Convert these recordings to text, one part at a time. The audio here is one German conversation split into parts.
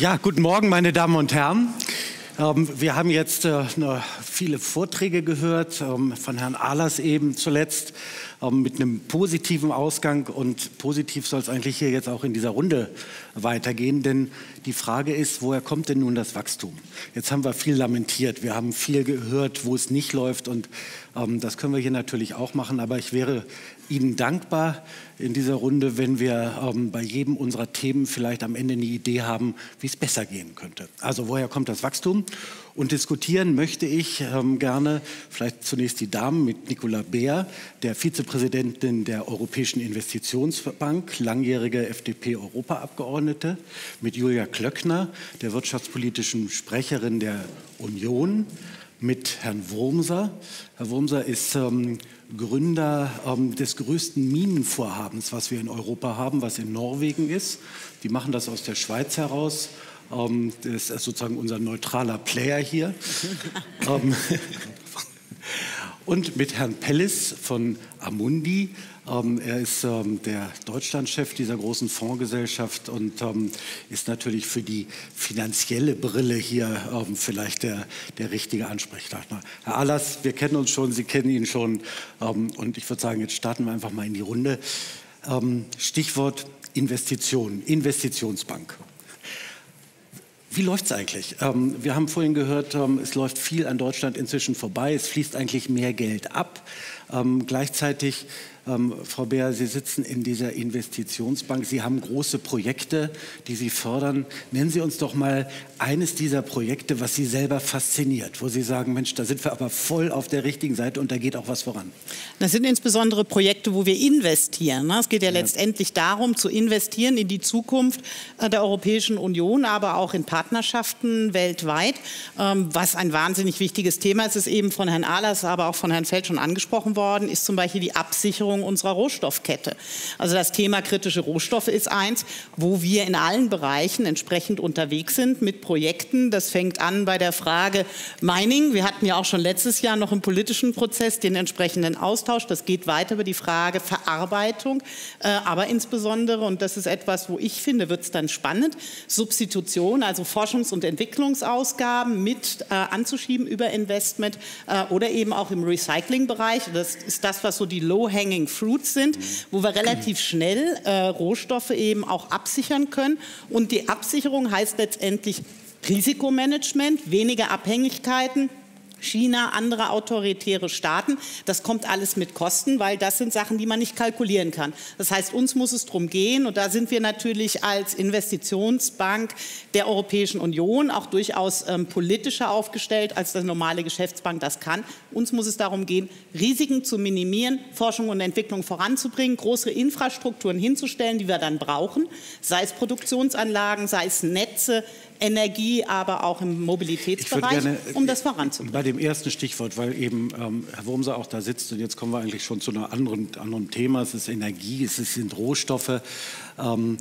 Ja, guten Morgen, meine Damen und Herren. Ähm, wir haben jetzt äh, viele Vorträge gehört, ähm, von Herrn Ahlers eben zuletzt, ähm, mit einem positiven Ausgang. Und positiv soll es eigentlich hier jetzt auch in dieser Runde weitergehen, denn die Frage ist, woher kommt denn nun das Wachstum? Jetzt haben wir viel lamentiert, wir haben viel gehört, wo es nicht läuft und das können wir hier natürlich auch machen, aber ich wäre Ihnen dankbar in dieser Runde, wenn wir ähm, bei jedem unserer Themen vielleicht am Ende eine Idee haben, wie es besser gehen könnte. Also woher kommt das Wachstum? Und diskutieren möchte ich ähm, gerne vielleicht zunächst die Damen mit Nicola Beer, der Vizepräsidentin der Europäischen Investitionsbank, langjährige FDP-Europaabgeordnete, mit Julia Klöckner, der wirtschaftspolitischen Sprecherin der Union, mit Herrn Wurmser. Herr Wurmser ist ähm, Gründer ähm, des größten Minenvorhabens, was wir in Europa haben, was in Norwegen ist. Die machen das aus der Schweiz heraus. Ähm, das ist sozusagen unser neutraler Player hier. ähm, und mit Herrn Pellis von Amundi. Ähm, er ist ähm, der Deutschlandchef dieser großen Fondsgesellschaft und ähm, ist natürlich für die finanzielle Brille hier vielleicht der, der richtige Ansprechpartner. Herr Ahlers, wir kennen uns schon, Sie kennen ihn schon und ich würde sagen, jetzt starten wir einfach mal in die Runde. Stichwort Investitionen, Investitionsbank. Wie läuft es eigentlich? Ähm, wir haben vorhin gehört, ähm, es läuft viel an Deutschland inzwischen vorbei. Es fließt eigentlich mehr Geld ab. Ähm, gleichzeitig ähm, Frau Beer, Sie sitzen in dieser Investitionsbank. Sie haben große Projekte, die Sie fördern. Nennen Sie uns doch mal eines dieser Projekte, was Sie selber fasziniert, wo Sie sagen, Mensch, da sind wir aber voll auf der richtigen Seite und da geht auch was voran. Das sind insbesondere Projekte, wo wir investieren. Ne? Es geht ja, ja. letztendlich darum, zu investieren in die Zukunft äh, der Europäischen Union, aber auch in Partnerschaften weltweit. Ähm, was ein wahnsinnig wichtiges Thema ist, ist eben von Herrn Ahlers, aber auch von Herrn Feld schon angesprochen worden, ist zum Beispiel die Absicherung Sicherung unserer Rohstoffkette. Also das Thema kritische Rohstoffe ist eins, wo wir in allen Bereichen entsprechend unterwegs sind mit Projekten. Das fängt an bei der Frage Mining. Wir hatten ja auch schon letztes Jahr noch im politischen Prozess den entsprechenden Austausch. Das geht weiter über die Frage Verarbeitung, äh, aber insbesondere, und das ist etwas, wo ich finde, wird es dann spannend, Substitution, also Forschungs- und Entwicklungsausgaben mit äh, anzuschieben über Investment äh, oder eben auch im Recyclingbereich. Das ist das, was so die Low-Hanging Low-Hanging Fruits sind, wo wir relativ schnell äh, Rohstoffe eben auch absichern können. Und die Absicherung heißt letztendlich Risikomanagement, weniger Abhängigkeiten, China, andere autoritäre Staaten. Das kommt alles mit Kosten, weil das sind Sachen, die man nicht kalkulieren kann. Das heißt, uns muss es darum gehen, und da sind wir natürlich als Investitionsbank der Europäischen Union auch durchaus ähm, politischer aufgestellt, als das normale Geschäftsbank das kann. Uns muss es darum gehen, Risiken zu minimieren, Forschung und Entwicklung voranzubringen, große Infrastrukturen hinzustellen, die wir dann brauchen, sei es Produktionsanlagen, sei es Netze, Energie, aber auch im Mobilitätsbereich, gerne, um das voranzubringen. Bei dem ersten Stichwort, weil eben ähm, Herr Wurmser auch da sitzt und jetzt kommen wir eigentlich schon zu einem anderen, anderen Thema. Es ist Energie, es sind Rohstoffe. Ähm,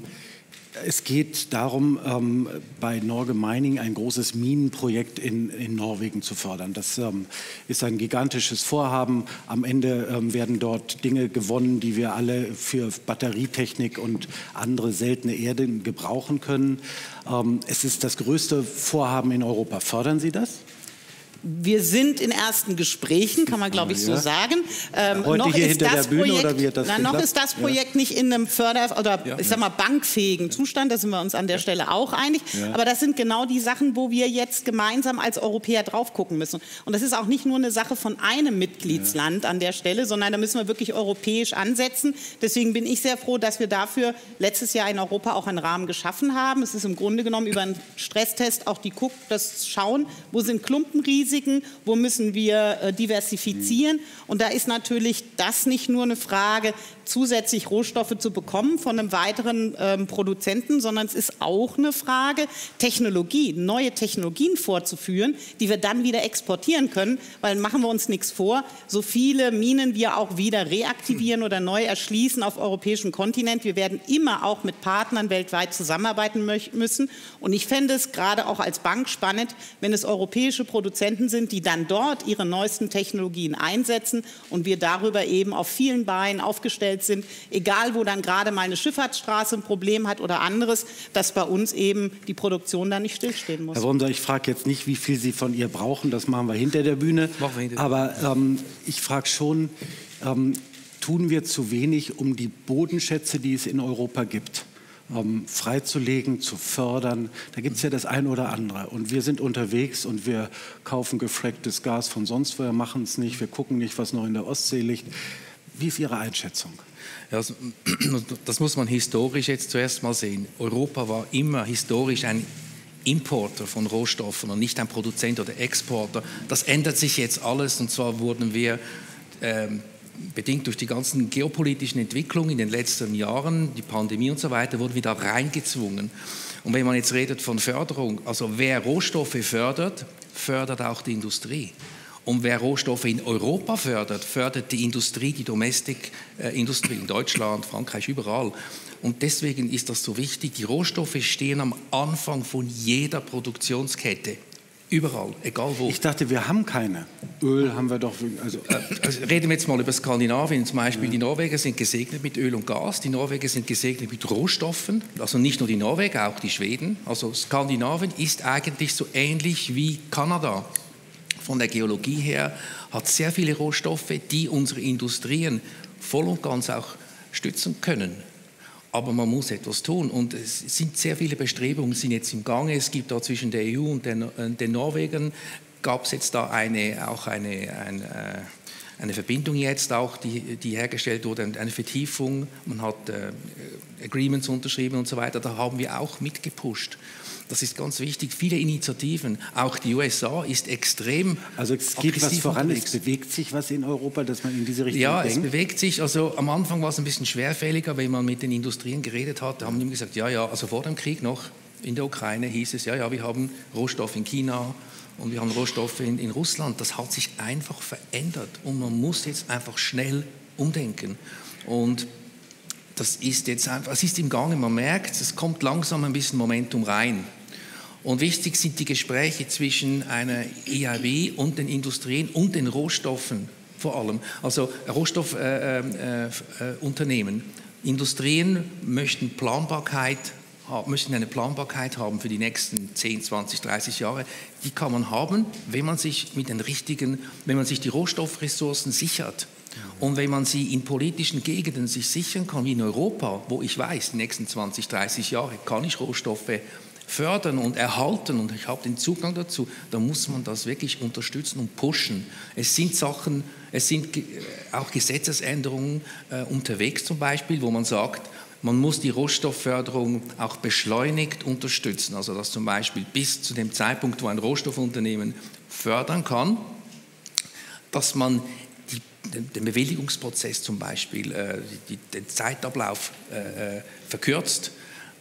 es geht darum, ähm, bei Norge Mining ein großes Minenprojekt in, in Norwegen zu fördern. Das ähm, ist ein gigantisches Vorhaben. Am Ende ähm, werden dort Dinge gewonnen, die wir alle für Batterietechnik und andere seltene Erden gebrauchen können. Ähm, es ist das größte Vorhaben in Europa. Fördern Sie das? Wir sind in ersten Gesprächen, kann man glaube ich so sagen. Ähm, Heute noch hier ist hinter das der Bühne Projekt, oder wird das na, Noch ist das Projekt ja. nicht in einem Förder- oder ja, ich sag mal bankfähigen Zustand, da sind wir uns an der Stelle auch einig. Aber das sind genau die Sachen, wo wir jetzt gemeinsam als Europäer drauf gucken müssen. Und das ist auch nicht nur eine Sache von einem Mitgliedsland an der Stelle, sondern da müssen wir wirklich europäisch ansetzen. Deswegen bin ich sehr froh, dass wir dafür letztes Jahr in Europa auch einen Rahmen geschaffen haben. Es ist im Grunde genommen über einen Stresstest auch die Guck, das Schauen, wo sind Klumpenrisiken, Risiken, wo müssen wir äh, diversifizieren. Und da ist natürlich das nicht nur eine Frage, zusätzlich Rohstoffe zu bekommen von einem weiteren ähm, Produzenten, sondern es ist auch eine Frage, Technologie, neue Technologien vorzuführen, die wir dann wieder exportieren können, weil machen wir uns nichts vor, so viele Minen wir auch wieder reaktivieren oder neu erschließen auf europäischem Kontinent. Wir werden immer auch mit Partnern weltweit zusammenarbeiten müssen. Und ich fände es gerade auch als Bank spannend, wenn es europäische Produzenten sind, die dann dort ihre neuesten Technologien einsetzen und wir darüber eben auf vielen Beinen aufgestellt Welt sind, egal wo dann gerade mal eine Schifffahrtsstraße ein Problem hat oder anderes, dass bei uns eben die Produktion da nicht stillstehen muss. Herr Wurmser, ich frage jetzt nicht, wie viel Sie von ihr brauchen, das machen wir hinter der Bühne. Wir hinter Aber ähm, ich frage schon, ähm, tun wir zu wenig, um die Bodenschätze, die es in Europa gibt, ähm, freizulegen, zu fördern. Da gibt es ja das eine oder andere. Und wir sind unterwegs und wir kaufen gefracktes Gas von sonst woher, machen es nicht, wir gucken nicht, was noch in der Ostsee liegt. Wie ist Ihre Einschätzung? Also, das muss man historisch jetzt zuerst mal sehen. Europa war immer historisch ein Importer von Rohstoffen und nicht ein Produzent oder Exporter. Das ändert sich jetzt alles und zwar wurden wir ähm, bedingt durch die ganzen geopolitischen Entwicklungen in den letzten Jahren, die Pandemie und so weiter, wurden wir da reingezwungen. Und wenn man jetzt redet von Förderung, also wer Rohstoffe fördert, fördert auch die Industrie. Und wer Rohstoffe in Europa fördert, fördert die Industrie, die Domestikindustrie in Deutschland, Frankreich, überall. Und deswegen ist das so wichtig. Die Rohstoffe stehen am Anfang von jeder Produktionskette. Überall, egal wo. Ich dachte, wir haben keine. Öl haben wir doch. Also, äh, also reden wir jetzt mal über Skandinavien. Zum Beispiel, ja. die Norweger sind gesegnet mit Öl und Gas. Die Norweger sind gesegnet mit Rohstoffen. Also nicht nur die Norweger, auch die Schweden. Also Skandinavien ist eigentlich so ähnlich wie Kanada. Von der Geologie her hat sehr viele Rohstoffe, die unsere Industrien voll und ganz auch stützen können. Aber man muss etwas tun und es sind sehr viele Bestrebungen sind jetzt im Gange. Es gibt da zwischen der EU und den, äh, den Norwegern gab es jetzt da eine, auch eine, eine, äh, eine Verbindung jetzt auch, die, die hergestellt wurde, eine Vertiefung. Man hat äh, Agreements unterschrieben und so weiter. Da haben wir auch mitgepusht. Das ist ganz wichtig. Viele Initiativen, auch die USA ist extrem. Also es geht was voran, unterwegs. es bewegt sich was in Europa, dass man in diese Richtung ja, denkt. Ja, es bewegt sich. Also am Anfang war es ein bisschen schwerfälliger, wenn man mit den Industrien geredet hat. Da haben die immer gesagt, ja, ja, also vor dem Krieg noch in der Ukraine hieß es, ja, ja, wir haben Rohstoff in China, und wir haben Rohstoffe in, in, Russland. Das hat sich einfach verändert und man muss jetzt einfach schnell umdenken. Und das ist jetzt einfach, es ist im Gange, man merkt, es kommt langsam ein bisschen Momentum rein. Und wichtig sind die Gespräche zwischen einer EIB und den Industrien und den Rohstoffen vor allem. Also Rohstoffunternehmen. Äh, äh, äh, Industrien möchten Planbarkeit möchten eine Planbarkeit haben für die nächsten 10, 20, 30 Jahre. Die kann man haben, wenn man sich mit den richtigen, wenn man sich die Rohstoffressourcen sichert. Und wenn man sie in politischen Gegenden sich sichern kann, wie in Europa, wo ich weiß, die nächsten 20, 30 Jahre kann ich Rohstoffe fördern und erhalten und ich habe den Zugang dazu, dann muss man das wirklich unterstützen und pushen. Es sind Sachen, es sind auch Gesetzesänderungen äh, unterwegs zum Beispiel, wo man sagt, man muss die Rohstoffförderung auch beschleunigt unterstützen. Also dass zum Beispiel bis zu dem Zeitpunkt, wo ein Rohstoffunternehmen fördern kann, dass man die, den, den, Bewilligungsprozess zum Beispiel, äh, die, den Zeitablauf äh, äh verkürzt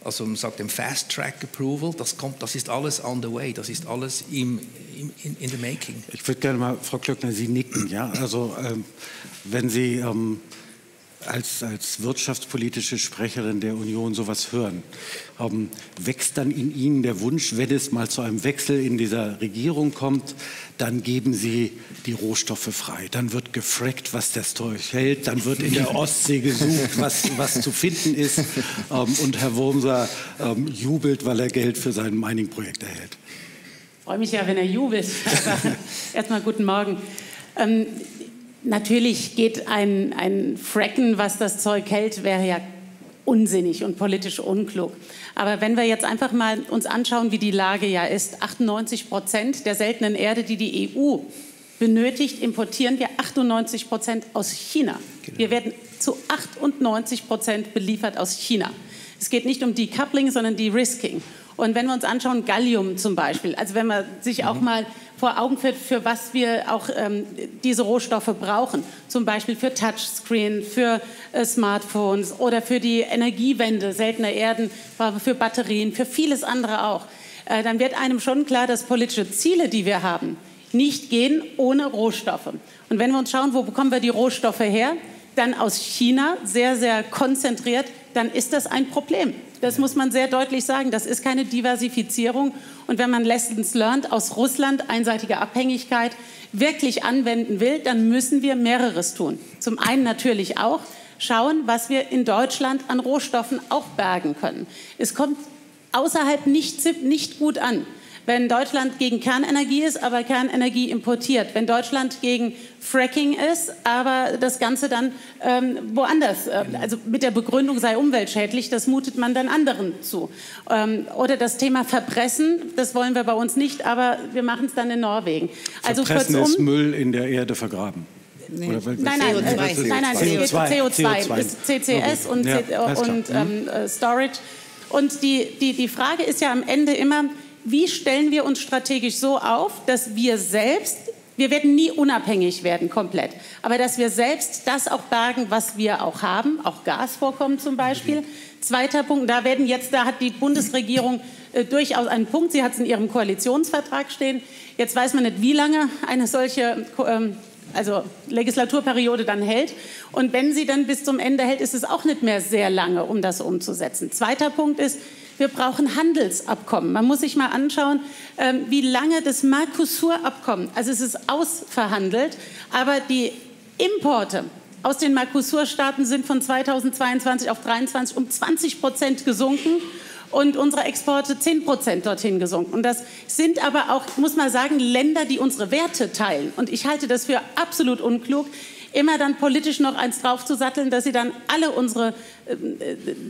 also man sagt dem Fast Track Approval, das kommt, das ist alles on the way, das ist alles im, im in, in the making. Ich würde gerne mal, Frau Klöckner, Sie nicken, ja, also ähm, wenn Sie ähm, als, als wirtschaftspolitische Sprecherin der Union sowas hören, ähm, wächst dann in Ihnen der Wunsch, wenn es mal zu einem Wechsel in dieser Regierung kommt, dann geben Sie die Rohstoffe frei. Dann wird gefrackt, was das Zeug hält. Dann wird in der Ostsee gesucht, was, was zu finden ist. Ähm, und Herr Wurmser ähm, jubelt, weil er Geld für sein Mining-Projekt erhält. Ich freue mich ja, wenn er jubelt. Erstmal guten Morgen. Natürlich geht ein, ein Fracken, was das Zeug hält, wäre ja unsinnig und politisch unklug. Aber wenn wir jetzt einfach mal uns anschauen, wie die Lage ja ist, 98 Prozent der seltenen Erde, die die EU benötigt, importieren wir 98 Prozent aus China. Genau. Wir werden zu 98 Prozent beliefert aus China. Es geht nicht um Decoupling, sondern De-Risking. Und wenn wir uns anschauen, Gallium zum Beispiel, also wenn man sich auch mhm. mal vor Augen führt, für was wir auch ähm, diese Rohstoffe brauchen, zum Beispiel für Touchscreen, für äh, Smartphones oder für die Energiewende seltener Erden, für Batterien, für vieles andere auch, äh, dann wird einem schon klar, dass politische Ziele, die wir haben, nicht gehen ohne Rohstoffe. Und wenn wir uns schauen, wo bekommen wir die Rohstoffe her, dann aus China, sehr, sehr konzentriert, dann ist das ein Problem. Das muss man sehr deutlich sagen. Das ist keine Diversifizierung. Und wenn man Lessons learned aus Russland, einseitige Abhängigkeit, wirklich anwenden will, dann müssen wir mehreres tun. Zum einen natürlich auch schauen, was wir in Deutschland an Rohstoffen auch bergen können. Es kommt außerhalb nicht, nicht gut an wenn Deutschland gegen Kernenergie ist, aber Kernenergie importiert, wenn Deutschland gegen Fracking ist, aber das Ganze dann ähm, woanders, äh, also mit der Begründung sei umweltschädlich, das mutet man dann anderen zu. Ähm, oder das Thema Verpressen, das wollen wir bei uns nicht, aber wir machen es dann in Norwegen. Also Verpressen kurzum, ist Müll in der Erde vergraben. Nee. Oder, nein, nein, CO2. Äh, nein, nein, CO2, CO2, CO2. ist CCS okay. und, ja, und ähm, äh, Storage. Und die, die, die Frage ist ja am Ende immer, wie stellen wir uns strategisch so auf, dass wir selbst, wir werden nie unabhängig werden komplett, aber dass wir selbst das auch bergen, was wir auch haben, auch Gasvorkommen zum Beispiel. Zweiter Punkt, da werden jetzt, da hat die Bundesregierung äh, durchaus einen Punkt, sie hat es in ihrem Koalitionsvertrag stehen. Jetzt weiß man nicht, wie lange eine solche ähm, also Legislaturperiode dann hält. Und wenn sie dann bis zum Ende hält, ist es auch nicht mehr sehr lange, um das umzusetzen. Zweiter Punkt ist, wir brauchen Handelsabkommen. Man muss sich mal anschauen, ähm, wie lange das Mercosur-Abkommen, also es ist ausverhandelt, aber die Importe aus den Mercosur-Staaten sind von 2022 auf 2023 um 20 Prozent gesunken und unsere Exporte 10 Prozent dorthin gesunken. Und das sind aber auch, muss man sagen, Länder, die unsere Werte teilen. Und ich halte das für absolut unklug, immer dann politisch noch eins draufzusatteln, dass sie dann alle unsere äh,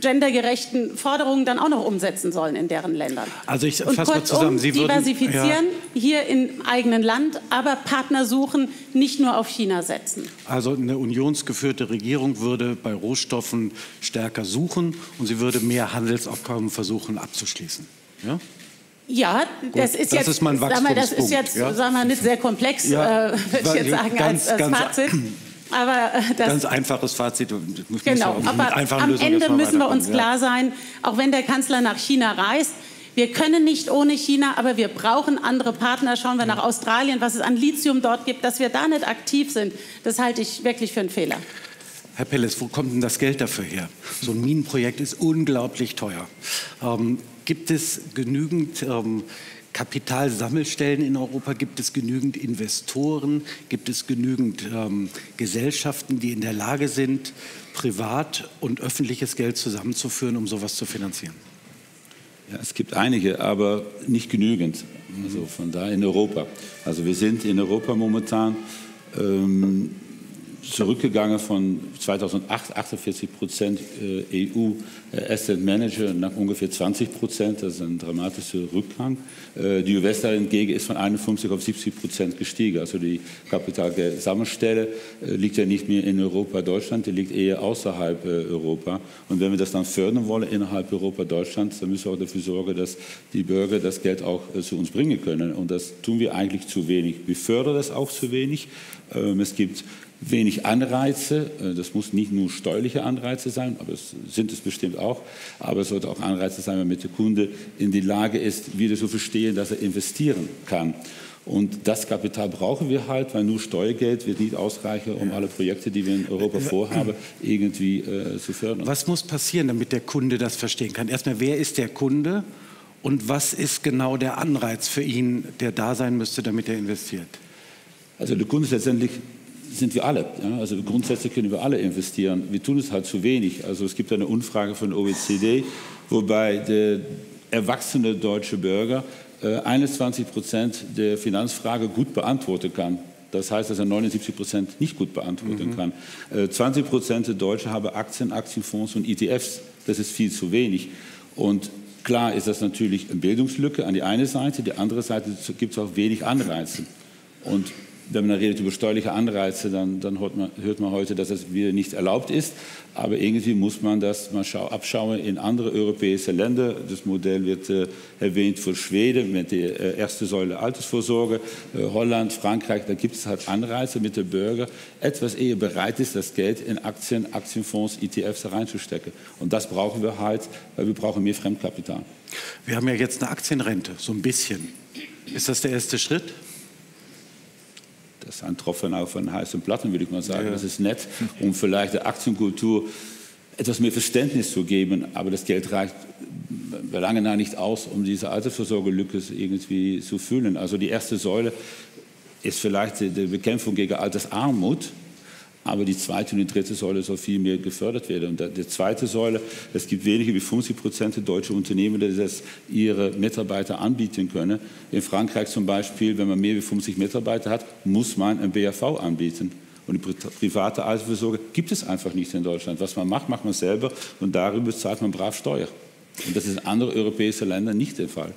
gendergerechten Forderungen dann auch noch umsetzen sollen in deren Ländern. Also ich fasse mal zusammen. Sie diversifizieren würden, ja. hier im eigenen Land, aber Partner suchen, nicht nur auf China setzen. Also eine unionsgeführte Regierung würde bei Rohstoffen stärker suchen und sie würde mehr Handelsabkommen versuchen abzuschließen. Ja? Ja, das Gut, ist jetzt, ist mein mal, das ist jetzt, ja? sagen wir, nicht sehr komplex, ja, äh, würde ich jetzt sagen, ganz, als, als Fazit. Aber äh, das, Ganz einfaches Fazit. Genau, aber am Ende müssen wir uns klar sein, auch wenn der Kanzler nach China reist, wir können nicht ohne China, aber wir brauchen andere Partner. Schauen wir nach Australien, was es an Lithium dort gibt, dass wir da nicht aktiv sind. Das halte ich wirklich für einen Fehler. Herr Pelles, wo kommt denn das Geld dafür her? So ein Minenprojekt ist unglaublich teuer. Ähm, gibt es genügend ähm, Kapitalsammelstellen in Europa? Gibt es genügend Investoren? Gibt es genügend ähm, Gesellschaften, die in der Lage sind, privat und öffentliches Geld zusammenzuführen, um sowas zu finanzieren? Ja, es gibt einige, aber nicht genügend. Also von da in Europa. Also wir sind in Europa momentan ähm, zurückgegangen von 2008 48 Prozent äh, EU äh, Asset Manager nach ungefähr 20 Prozent. Das ist ein dramatischer Rückgang. Äh, die US hingegen ist von 51 auf 70 Prozent gestiegen. Also die Kapitalsammelstelle liegt ja nicht mehr in Europa, Deutschland, die liegt eher außerhalb Europa. Und wenn wir das dann fördern wollen innerhalb Europa, Deutschland, dann müssen wir auch dafür sorgen, dass die Bürger das Geld auch zu uns bringen können. Und das tun wir eigentlich zu wenig. Wir fördern das auch zu wenig. Ähm, es gibt wenig Anreize. Äh, das muss nicht nur steuerliche Anreize sein, aber es sind es bestimmt auch. Aber es sollte auch Anreize sein, damit der Kunde in die Lage ist, wieder zu verstehen, dass er investieren kann. Und das Kapital brauchen wir halt, weil nur Steuergeld wird nicht ausreichen, um alle Projekte, die wir in Europa äh, äh, vorhaben, irgendwie äh, zu fördern. Was muss passieren, damit der Kunde das verstehen kann? Erstmal, wer ist der Kunde und was ist genau der Anreiz für ihn, der da sein müsste, damit er investiert? Also der Kunde ist letztendlich sind wir alle. Ja? Also grundsätzlich können wir alle investieren. Wir tun es halt zu wenig. Also es gibt eine Umfrage von OECD, wobei der erwachsene deutsche Bürger äh, 21 Prozent der Finanzfrage gut beantworten kann. Das heißt, dass er 79 Prozent nicht gut beantworten mhm. kann. Äh, 20 Prozent der Deutschen haben Aktien, Aktienfonds und ETFs. Das ist viel zu wenig. Und klar ist das natürlich eine Bildungslücke an die eine Seite, die andere Seite gibt es auch wenig Anreize. Und wenn man redet über steuerliche Anreize, dann, dann hört, man, hört, man, heute, dass das wieder nicht erlaubt ist. Aber irgendwie muss man das mal abschauen in andere europäische Länder. Das Modell wird äh, erwähnt für Schweden mit der äh, ersten Säule Altersvorsorge, äh, Holland, Frankreich. Da gibt es halt Anreize, mit der Bürger etwas eher bereit ist, das Geld in Aktien, Aktienfonds, ETFs reinzustecken. Und das brauchen wir halt, weil wir brauchen mehr Fremdkapital. Wir haben ja jetzt eine Aktienrente, so ein bisschen. Ist das der erste Schritt? Das ist ein Tropfen auf einen heißen Platten, würde ich mal sagen. Ja. Das ist nett, um vielleicht der Aktienkultur etwas mehr Verständnis zu geben, aber das Geld reicht lange nach nicht aus, um diese Altersvorsorgelücke irgendwie zu füllen. Also die erste Säule ist vielleicht die Bekämpfung gegen Altersarmut, aber die zweite und die dritte Säule soll viel mehr gefördert werden. Und die zweite Säule, es gibt weniger wie 50 Prozent der Unternehmen, die das ihre Mitarbeiter anbieten können. In Frankreich zum Beispiel, wenn man mehr wie 50 Mitarbeiter hat, muss man ein BAV anbieten. Und die private Altersvorsorge gibt es einfach nicht in Deutschland. Was man macht, macht man selber und darüber zahlt man brav Steuer. Und das ist in anderen europäischen Ländern nicht der Fall.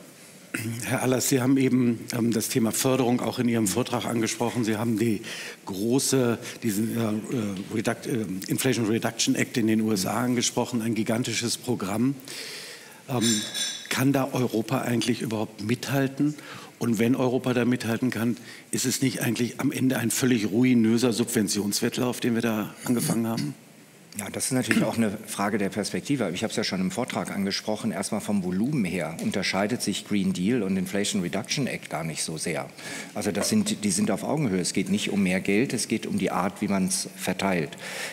Herr Allers, Sie haben eben ähm, das Thema Förderung auch in Ihrem Vortrag angesprochen. Sie haben die große, diesen äh, Reduct, äh, Inflation Reduction Act in den USA angesprochen, ein gigantisches Programm. Ähm, kann da Europa eigentlich überhaupt mithalten? Und wenn Europa da mithalten kann, ist es nicht eigentlich am Ende ein völlig ruinöser Subventionswettlauf, den wir da angefangen haben? Ja, das ist natürlich auch eine Frage der Perspektive. Ich habe es ja schon im Vortrag angesprochen. Erstmal vom Volumen her unterscheidet sich Green Deal und Inflation Reduction Act gar nicht so sehr. Also das sind, die sind auf Augenhöhe. Es geht nicht um mehr Geld, es geht um die Art, wie man es verteilt.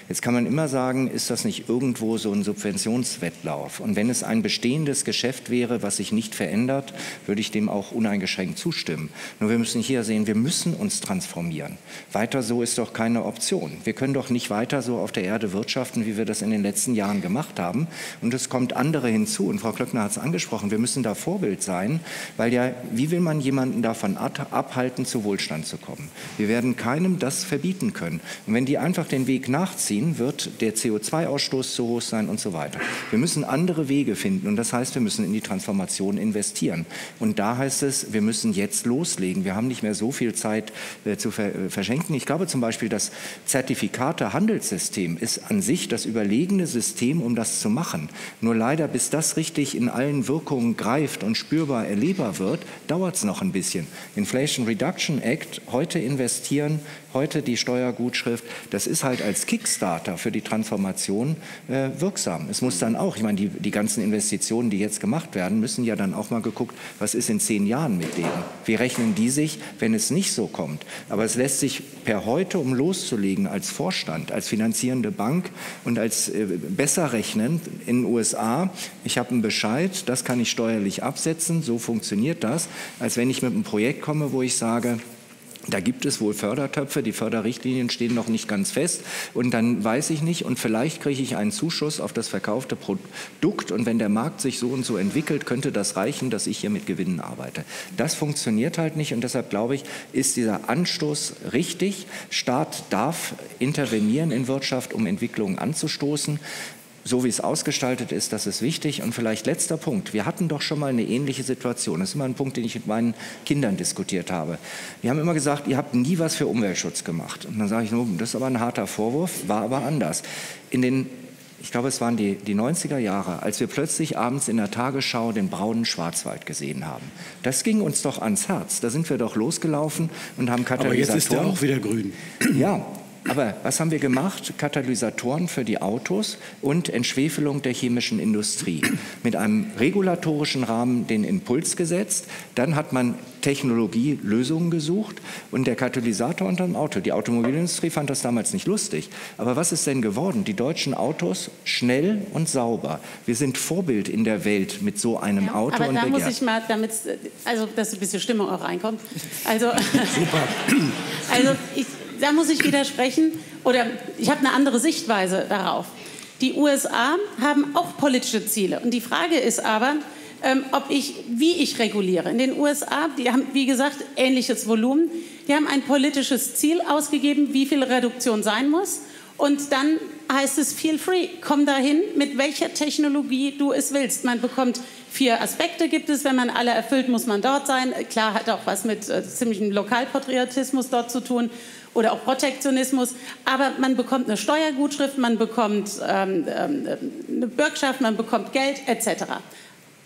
Jetzt kann man immer sagen, ist das nicht irgendwo so ein Subventionswettlauf? Und wenn es ein bestehendes Geschäft wäre, was sich nicht verändert, würde ich dem auch uneingeschränkt zustimmen. Nur wir müssen hier sehen, wir müssen uns transformieren. Weiter so ist doch keine Option. Wir können doch nicht weiter so auf der Erde wirtschaften wirtschaften, wie wir das in den letzten Jahren gemacht haben. Und es kommt andere hinzu. Und Frau Klöckner hat es angesprochen. Wir müssen da Vorbild sein, weil ja, wie will man jemanden davon abhalten, zu Wohlstand zu kommen? Wir werden keinem das verbieten können. Und wenn die einfach den Weg nachziehen, wird der CO2-Ausstoß zu hoch sein und so weiter. Wir müssen andere Wege finden. Und das heißt, wir müssen in die Transformation investieren. Und da heißt es, wir müssen jetzt loslegen. Wir haben nicht mehr so viel Zeit äh, zu ver äh, verschenken. Ich glaube zum Beispiel, das Zertifikate-Handelssystem ist an sich sich das überlegene System, um das zu machen. Nur leider, bis das richtig in allen Wirkungen greift und spürbar erlebbar wird, dauert es noch ein bisschen. Inflation Reduction Act, heute investieren, heute die Steuergutschrift, das ist halt als Kickstarter für die Transformation äh, wirksam. Es muss dann auch, ich meine, die, die ganzen Investitionen, die jetzt gemacht werden, müssen ja dann auch mal geguckt, was ist in zehn Jahren mit denen? Wie rechnen die sich, wenn es nicht so kommt? Aber es lässt sich per heute, um loszulegen, als Vorstand, als finanzierende Bank und als äh, besser rechnen in den USA, ich habe einen Bescheid, das kann ich steuerlich absetzen, so funktioniert das, als wenn ich mit einem Projekt komme, wo ich sage, da gibt es wohl Fördertöpfe, die Förderrichtlinien stehen noch nicht ganz fest. Und dann weiß ich nicht und vielleicht kriege ich einen Zuschuss auf das verkaufte Produkt. Und wenn der Markt sich so und so entwickelt, könnte das reichen, dass ich hier mit Gewinnen arbeite. Das funktioniert halt nicht. Und deshalb glaube ich, ist dieser Anstoß richtig. Staat darf intervenieren in Wirtschaft, um Entwicklungen anzustoßen so wie es ausgestaltet ist, das ist wichtig. Und vielleicht letzter Punkt. Wir hatten doch schon mal eine ähnliche Situation. Das ist immer ein Punkt, den ich mit meinen Kindern diskutiert habe. Die haben immer gesagt, ihr habt nie was für Umweltschutz gemacht. Und dann sage ich, nur, das ist aber ein harter Vorwurf, war aber anders. In den ich glaube, es waren die, die 90er Jahre, als wir plötzlich abends in der Tagesschau den braunen Schwarzwald gesehen haben. Das ging uns doch ans Herz. Da sind wir doch losgelaufen und haben Katalysatoren. Aber jetzt ist der auch wieder grün. Ja, aber was haben wir gemacht? Katalysatoren für die Autos und Entschwefelung der chemischen Industrie. Mit einem regulatorischen Rahmen den Impuls gesetzt. Dann hat man Technologielösungen gesucht und der Katalysator unter dem Auto. Die Automobilindustrie fand das damals nicht lustig. Aber was ist denn geworden? Die deutschen Autos schnell und sauber. Wir sind Vorbild in der Welt mit so einem ja, Auto. Aber und da muss ich mal, damit, also dass ein bisschen Stimmung auch reinkommt. Also, Super. also ich, da muss ich widersprechen oder ich habe eine andere Sichtweise darauf. Die USA haben auch politische Ziele und die Frage ist aber, ähm, ob ich, wie ich reguliere. In den USA, die haben, wie gesagt, ähnliches Volumen. Die haben ein politisches Ziel ausgegeben, wie viel Reduktion sein muss. Und dann heißt es feel free, komm dahin, mit welcher Technologie du es willst. Man bekommt vier Aspekte gibt es, wenn man alle erfüllt, muss man dort sein. Klar hat auch was mit äh, ziemlichem Lokalpatriotismus dort zu tun oder auch Protektionismus. Aber man bekommt eine Steuergutschrift, man bekommt ähm, ähm, eine Bürgschaft, man bekommt Geld etc.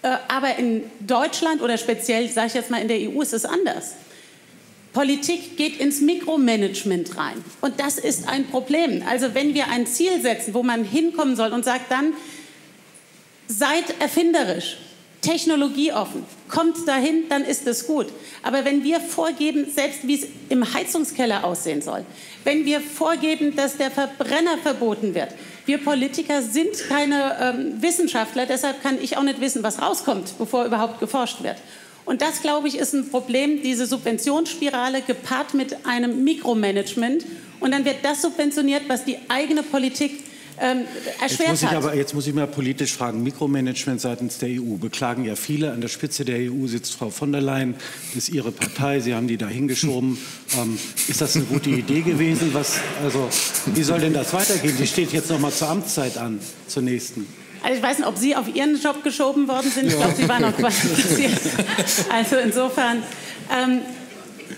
Äh, aber in Deutschland oder speziell, sage ich jetzt mal, in der EU ist es anders. Politik geht ins Mikromanagement rein. Und das ist ein Problem. Also wenn wir ein Ziel setzen, wo man hinkommen soll und sagt dann, seid erfinderisch, technologieoffen, kommt dahin, dann ist es gut. Aber wenn wir vorgeben, selbst wie es im Heizungskeller aussehen soll, wenn wir vorgeben, dass der Verbrenner verboten wird, wir Politiker sind keine ähm, Wissenschaftler, deshalb kann ich auch nicht wissen, was rauskommt, bevor überhaupt geforscht wird. Und das, glaube ich, ist ein Problem, diese Subventionsspirale gepaart mit einem Mikromanagement. Und dann wird das subventioniert, was die eigene Politik ähm, erschwert jetzt muss ich hat. aber jetzt muss ich mal politisch fragen. Mikromanagement seitens der EU beklagen ja viele. An der Spitze der EU sitzt Frau von der Leyen, ist ihre Partei. Sie haben die da hingeschoben. ähm, ist das eine gute Idee gewesen? Was, also, wie soll denn das weitergehen? Die steht jetzt noch mal zur Amtszeit an, zur nächsten. Also ich weiß nicht, ob Sie auf Ihren Job geschoben worden sind. Ich glaube, Sie waren noch qualifiziert. Also insofern. Ähm,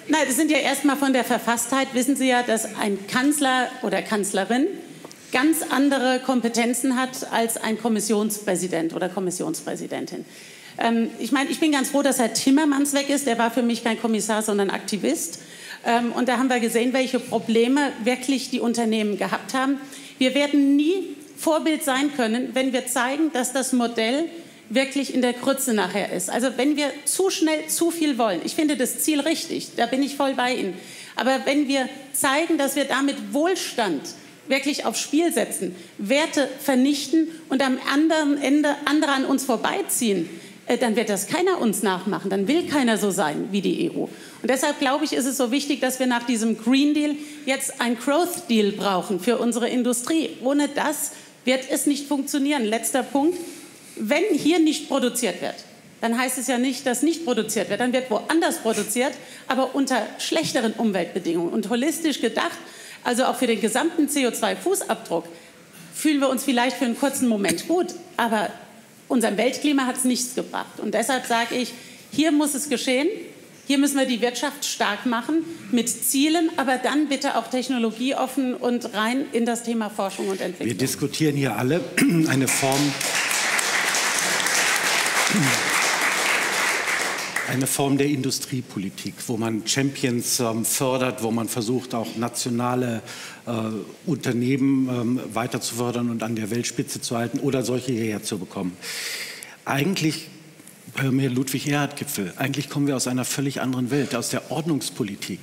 Nein, das sind ja erstmal von der Verfasstheit, wissen Sie ja, dass ein Kanzler oder Kanzlerin ganz andere Kompetenzen hat als ein Kommissionspräsident oder Kommissionspräsidentin. Ähm, ich meine, ich bin ganz froh, dass Herr Timmermans weg ist. Der war für mich kein Kommissar, sondern Aktivist. Ähm, und da haben wir gesehen, welche Probleme wirklich die Unternehmen gehabt haben. Wir werden nie Vorbild sein können, wenn wir zeigen, dass das Modell wirklich in der Krütze nachher ist. Also wenn wir zu schnell zu viel wollen, ich finde das Ziel richtig, da bin ich voll bei Ihnen. Aber wenn wir zeigen, dass wir damit Wohlstand wirklich aufs Spiel setzen, Werte vernichten und am anderen Ende andere an uns vorbeiziehen, äh, dann wird das keiner uns nachmachen. Dann will keiner so sein wie die EU. Und deshalb glaube ich, ist es so wichtig, dass wir nach diesem Green Deal jetzt ein Growth Deal brauchen für unsere Industrie. Ohne das wird es nicht funktionieren. Letzter Punkt. Wenn hier nicht produziert wird, dann heißt es ja nicht, dass nicht produziert wird. Dann wird woanders produziert, aber unter schlechteren Umweltbedingungen. Und holistisch gedacht, also auch für den gesamten CO2-Fußabdruck, fühlen wir uns vielleicht für einen kurzen Moment gut, aber unserem Weltklima hat es nichts gebracht. Und deshalb sage ich, hier muss es geschehen. Hier müssen wir die Wirtschaft stark machen mit Zielen, aber dann bitte auch technologieoffen und rein in das Thema Forschung und Entwicklung. Wir diskutieren hier alle eine Form eine Form der Industriepolitik, wo man Champions ähm, fördert, wo man versucht, auch nationale äh, Unternehmen ähm, weiter zu fördern und an der Weltspitze zu halten oder solche hierher zu bekommen. Eigentlich bei mir Ludwig Erhard Gipfel. Eigentlich kommen wir aus einer völlig anderen Welt, aus der Ordnungspolitik.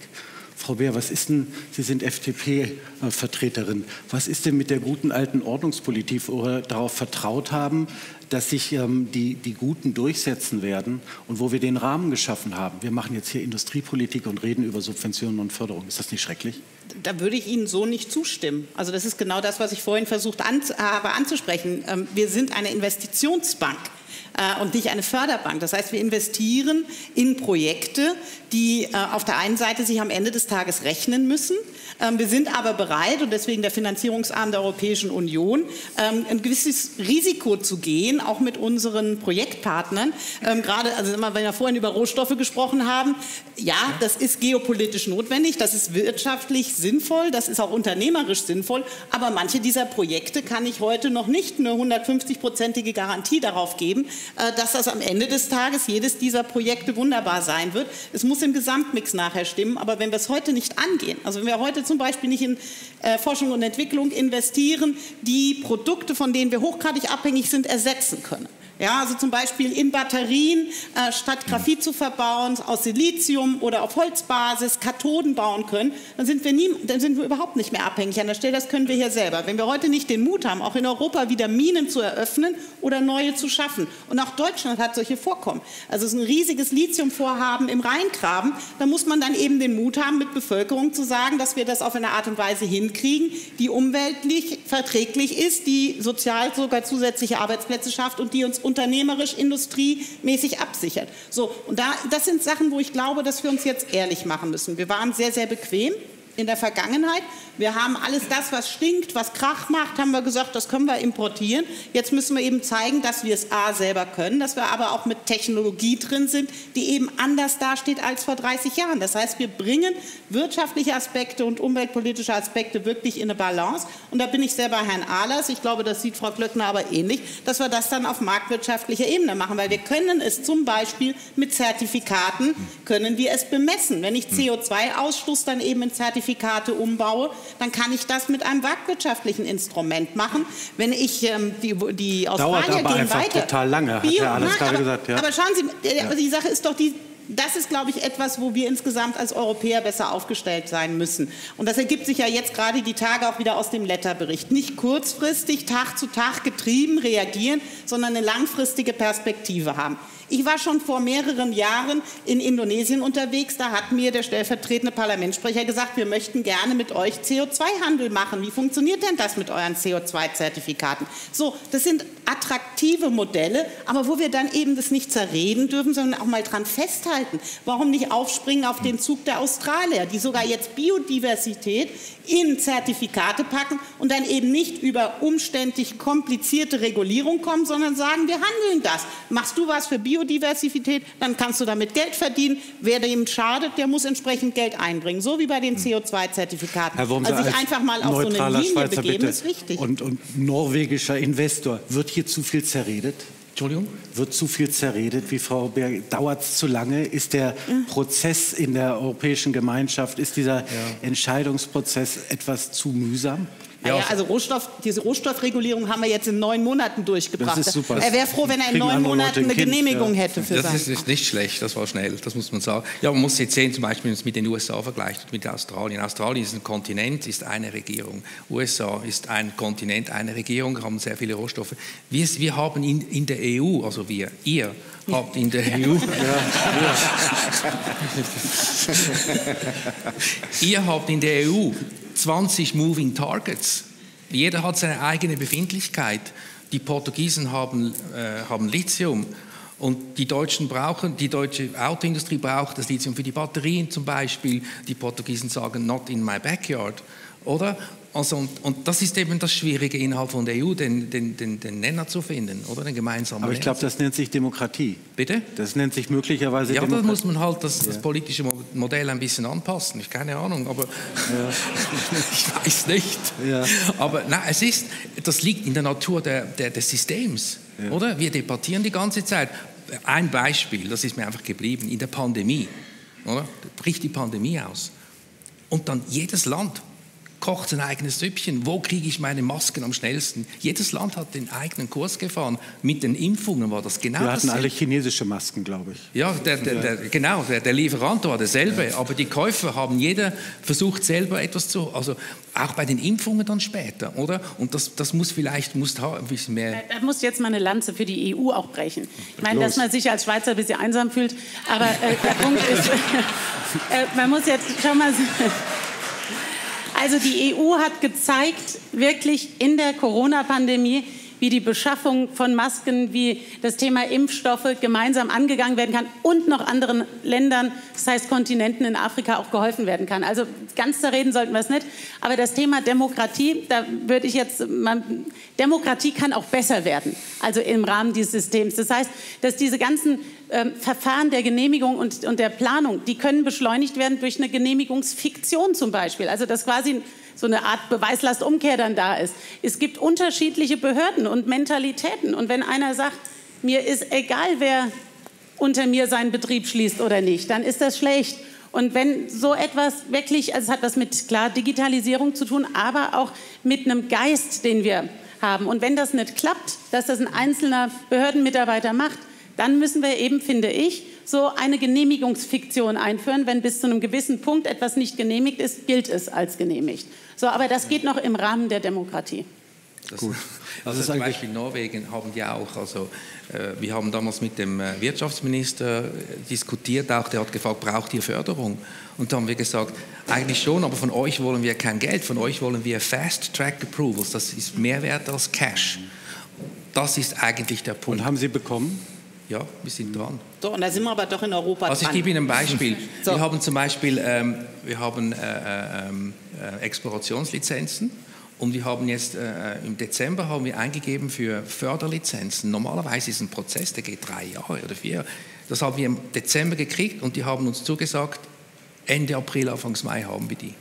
Frau Beer, was ist denn, Sie sind FDP-Vertreterin, was ist denn mit der guten alten Ordnungspolitik, wo wir darauf vertraut haben, dass sich ähm, die, die Guten durchsetzen werden und wo wir den Rahmen geschaffen haben? Wir machen jetzt hier Industriepolitik und reden über Subventionen und Förderung. Ist das nicht schrecklich? Da würde ich Ihnen so nicht zustimmen. Also das ist genau das, was ich vorhin versucht habe anzusprechen. Ähm, wir sind eine Investitionsbank und nicht eine Förderbank. Das heißt, wir investieren in Projekte, die äh, auf der einen Seite sich am Ende des Tages rechnen müssen. Ähm, wir sind aber bereit, und deswegen der Finanzierungsarm der Europäischen Union, ähm, ein gewisses Risiko zu gehen, auch mit unseren Projektpartnern. Ähm, gerade, also wenn wir vorhin über Rohstoffe gesprochen haben, ja, das ist geopolitisch notwendig, das ist wirtschaftlich sinnvoll, das ist auch unternehmerisch sinnvoll, aber manche dieser Projekte kann ich heute noch nicht eine 150-prozentige Garantie darauf geben, äh, dass das am Ende des Tages jedes dieser Projekte wunderbar sein wird. Es muss im Gesamtmix nachher stimmen, aber wenn wir es heute nicht angehen, also wenn wir heute zum Beispiel nicht in äh, Forschung und Entwicklung investieren, die Produkte, von denen wir hochgradig abhängig sind, ersetzen können. Ja, also zum Beispiel in Batterien äh, statt Graphit zu verbauen, aus Silizium oder auf Holzbasis Kathoden bauen können, dann sind, wir nie, dann sind wir überhaupt nicht mehr abhängig an der Stelle. Das können wir hier selber. Wenn wir heute nicht den Mut haben, auch in Europa wieder Minen zu eröffnen oder neue zu schaffen, und auch Deutschland hat solche Vorkommen, also es ist ein riesiges Lithiumvorhaben im Rheingraben, da muss man dann eben den Mut haben, mit Bevölkerung zu sagen, dass wir das auf eine Art und Weise hinkriegen, die umweltlich verträglich ist, die sozial sogar zusätzliche Arbeitsplätze schafft und die uns unternehmerisch, industriemäßig absichert. So, und da, das sind Sachen, wo ich glaube, dass wir uns jetzt ehrlich machen müssen. Wir waren sehr, sehr bequem in der Vergangenheit. Wir haben alles das, was stinkt, was Krach macht, haben wir gesagt, das können wir importieren. Jetzt müssen wir eben zeigen, dass wir es A selber können, dass wir aber auch mit Technologie drin sind, die eben anders dasteht als vor 30 Jahren. Das heißt, wir bringen wirtschaftliche Aspekte und umweltpolitische Aspekte wirklich in eine Balance. Und da bin ich sehr bei Herrn Ahlers. Ich glaube, das sieht Frau Glöckner aber ähnlich, dass wir das dann auf marktwirtschaftlicher Ebene machen, weil wir können es zum Beispiel mit Zertifikaten, können wir es bemessen. Wenn ich CO2-Ausstoß dann eben in Zertifikate umbaue, dann kann ich das mit einem marktwirtschaftlichen Instrument machen. Wenn ich ähm, die, die Australier Dauert aber einfach weiter. total lange, hat Bio, ja alles na, gerade gesagt. Ja. Aber schauen Sie, die Sache ist doch die, das ist, glaube ich, etwas, wo wir insgesamt als Europäer besser aufgestellt sein müssen. Und das ergibt sich ja jetzt gerade die Tage auch wieder aus dem Letterbericht. Nicht kurzfristig, Tag zu Tag getrieben reagieren, sondern eine langfristige Perspektive haben. Ich war schon vor mehreren Jahren in Indonesien unterwegs. Da hat mir der stellvertretende Parlamentssprecher gesagt, wir möchten gerne mit euch CO2-Handel machen. Wie funktioniert denn das mit euren CO2-Zertifikaten? So, das sind attraktive Modelle, aber wo wir dann eben das nicht zerreden dürfen, sondern auch mal dran festhalten. Warum nicht aufspringen auf den Zug der Australier, die sogar jetzt Biodiversität in Zertifikate packen und dann eben nicht über umständlich komplizierte Regulierung kommen, sondern sagen, wir handeln das. Machst du was für Biodiversität, dann kannst du damit Geld verdienen. Wer dem schadet, der muss entsprechend Geld einbringen, so wie bei den CO2-Zertifikaten. also sich einfach mal auf so eine Linie Schweizer begeben, bitte. ist wichtig. Und, und norwegischer Investor, wird hier zu viel zerredet? Entschuldigung? Wird zu viel zerredet, wie Frau Berg? Dauert es zu lange? Ist der Prozess in der Europäischen Gemeinschaft, ist dieser ja. Entscheidungsprozess etwas zu mühsam? Ja, ja, also Rohstoff, diese Rohstoffregulierung haben wir jetzt in neun Monaten durchgebracht. Das ist super. Er wäre froh, wenn er in neun Monaten eine kind, Genehmigung ja. hätte für Das ist, ist, nicht schlecht, das war schnell, das muss man sagen. Ja, man muss jetzt sehen, zum Beispiel, wenn man es mit den USA vergleicht, mit Australien. Australien ist ein Kontinent, ist eine Regierung. USA ist ein Kontinent, eine Regierung, haben sehr viele Rohstoffe. Wir, wir haben in, in der EU, also wir, ihr, habt in der EU. Ihr habt in der EU 20 Moving Targets. Jeder hat seine eigene Befindlichkeit. Die Portugiesen haben, äh, haben Lithium. Und die Deutschen brauchen, die deutsche Autoindustrie braucht das Lithium für die Batterien zum Beispiel. Die Portugiesen sagen, not in my backyard. Oder? Also, und, und, das ist eben das Schwierige innerhalb von der EU, den, den, den, den Nenner zu finden, oder den gemeinsamen Aber ich glaube, das nennt sich Demokratie. Bitte? Das nennt sich möglicherweise ja, Demokratie. Ja, da muss man halt das, das, politische Modell ein bisschen anpassen. Ich keine Ahnung, aber ja. ich weiß nicht. Aber na, es ist, das liegt in der Natur der, der, des Systems, oder? Wir debattieren die ganze Zeit. Ein Beispiel, das ist mir einfach geblieben, in der Pandemie, oder? Da bricht die Pandemie aus. Und dann jedes Land kocht sein eigenes Süppchen. Wo kriege ich meine Masken am schnellsten? Jedes Land hat den eigenen Kurs gefahren. Mit den Impfungen war das genau Wir hatten dasselbe. alle chinesische Masken, glaube ich. Ja, der, der, der, genau, der, Lieferant war derselbe. Ja. Aber die Käufer haben jeder versucht, selber etwas zu... Also auch bei den Impfungen dann später, oder? Und das, das muss vielleicht muss ein bisschen mehr... Da muss jetzt mal eine Lanze für die EU auch brechen. Ich meine, Los. dass man sich als Schweizer ein bisschen einsam fühlt. Aber äh, der Punkt ist, äh, man muss jetzt, schau mal... Also die EU hat gezeigt, wirklich in der Corona-Pandemie, wie die Beschaffung von Masken, wie das Thema Impfstoffe gemeinsam angegangen werden kann und noch anderen Ländern, das heißt Kontinenten in Afrika auch geholfen werden kann. Also ganz zerreden sollten wir es nicht. Aber das Thema Demokratie, da würde ich jetzt, man, Demokratie kann auch besser werden, also im Rahmen dieses Systems. Das heißt, dass diese ganzen ähm, Verfahren der Genehmigung und, und der Planung, die können beschleunigt werden durch eine Genehmigungsfiktion zum Beispiel. Also dass quasi so eine Art Beweislastumkehr dann da ist. Es gibt unterschiedliche Behörden und Mentalitäten. Und wenn einer sagt, mir ist egal, wer unter mir seinen Betrieb schließt oder nicht, dann ist das schlecht. Und wenn so etwas wirklich, also es hat was mit klar Digitalisierung zu tun, aber auch mit einem Geist, den wir haben. Und wenn das nicht klappt, dass das ein einzelner Behördenmitarbeiter macht, dann müssen wir eben, finde ich, so eine Genehmigungsfiktion einführen. Wenn bis zu einem gewissen Punkt etwas nicht genehmigt ist, gilt es als genehmigt. So, aber das geht noch im Rahmen der Demokratie. Das, Gut. Also zum Beispiel Norwegen haben ja auch, also äh, wir haben damals mit dem äh, Wirtschaftsminister diskutiert, auch der hat gefragt, braucht ihr Förderung? Und da haben wir gesagt, eigentlich schon, aber von euch wollen wir kein Geld, von euch wollen wir Fast Track Approvals, das ist mehr wert als Cash. Das ist eigentlich der Punkt. Und haben Sie bekommen? Ja, wir sind dran. So, und da sind wir aber doch in Europa Also ich gebe Ihnen ein Beispiel. so. Wir haben zum Beispiel ähm, wir haben, äh, äh, ähm, äh, Explorationslizenzen und wir haben jetzt äh, im Dezember haben wir eingegeben für Förderlizenzen. Normalerweise ist ein Prozess, der geht drei Jahre oder vier. Das haben wir im Dezember gekriegt und die haben uns zugesagt, Ende April, Anfang Mai haben wir die.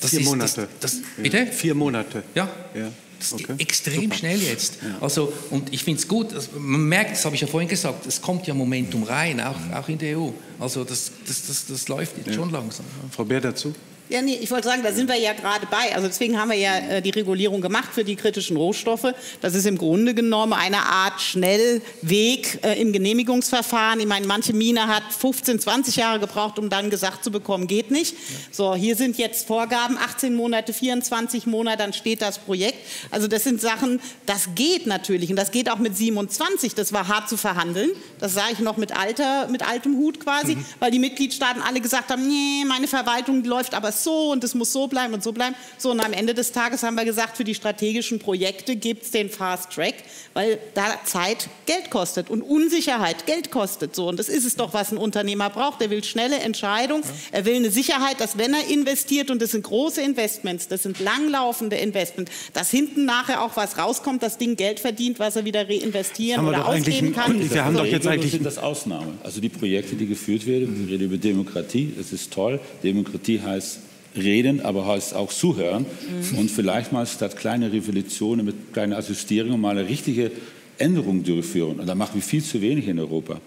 Das vier ist, Monate. Das, das, bitte? Vier Monate. Ja. ja. Das okay. geht extrem Super. schnell jetzt. Ja. Also, und ich finde es gut, also man merkt, das habe ich ja vorhin gesagt, es kommt ja Momentum rein, auch, auch in der EU. Also das, das, das, das läuft jetzt ja. schon langsam. Frau Bär dazu? Ja, nee, ich wollte sagen, da sind wir ja gerade bei. Also deswegen haben wir ja äh, die Regulierung gemacht für die kritischen Rohstoffe. Das ist im Grunde genommen eine Art Schnellweg äh, im Genehmigungsverfahren. Ich meine, manche Mine hat 15, 20 Jahre gebraucht, um dann gesagt zu bekommen, geht nicht. So, hier sind jetzt Vorgaben, 18 Monate, 24 Monate, dann steht das Projekt. Also das sind Sachen, das geht natürlich. Und das geht auch mit 27. Das war hart zu verhandeln. Das sage ich noch mit, alter, mit altem Hut quasi, mhm. weil die Mitgliedstaaten alle gesagt haben, nee, meine Verwaltung läuft aber das so und es muss so bleiben und so bleiben. So, und am Ende des Tages haben wir gesagt, für die strategischen Projekte gibt es den Fast Track, weil da Zeit Geld kostet und Unsicherheit Geld kostet. So, und das ist es doch, was ein Unternehmer braucht. Der will schnelle Entscheidungen, er will eine Sicherheit, dass wenn er investiert, und das sind große Investments, das sind langlaufende Investments, dass hinten nachher auch was rauskommt, das Ding Geld verdient, was er wieder reinvestieren oder ausgeben kann. Wir haben doch jetzt eigentlich sind das Ausnahmen. Also die Projekte, die geführt werden, wir reden über Demokratie, das ist toll. Demokratie heißt reden, aber heißt auch zuhören mhm. und vielleicht mal statt kleine Revolutionen mit kleinen Assistierungen mal eine richtige Änderung durchführen. Und da machen wir viel zu wenig in Europa.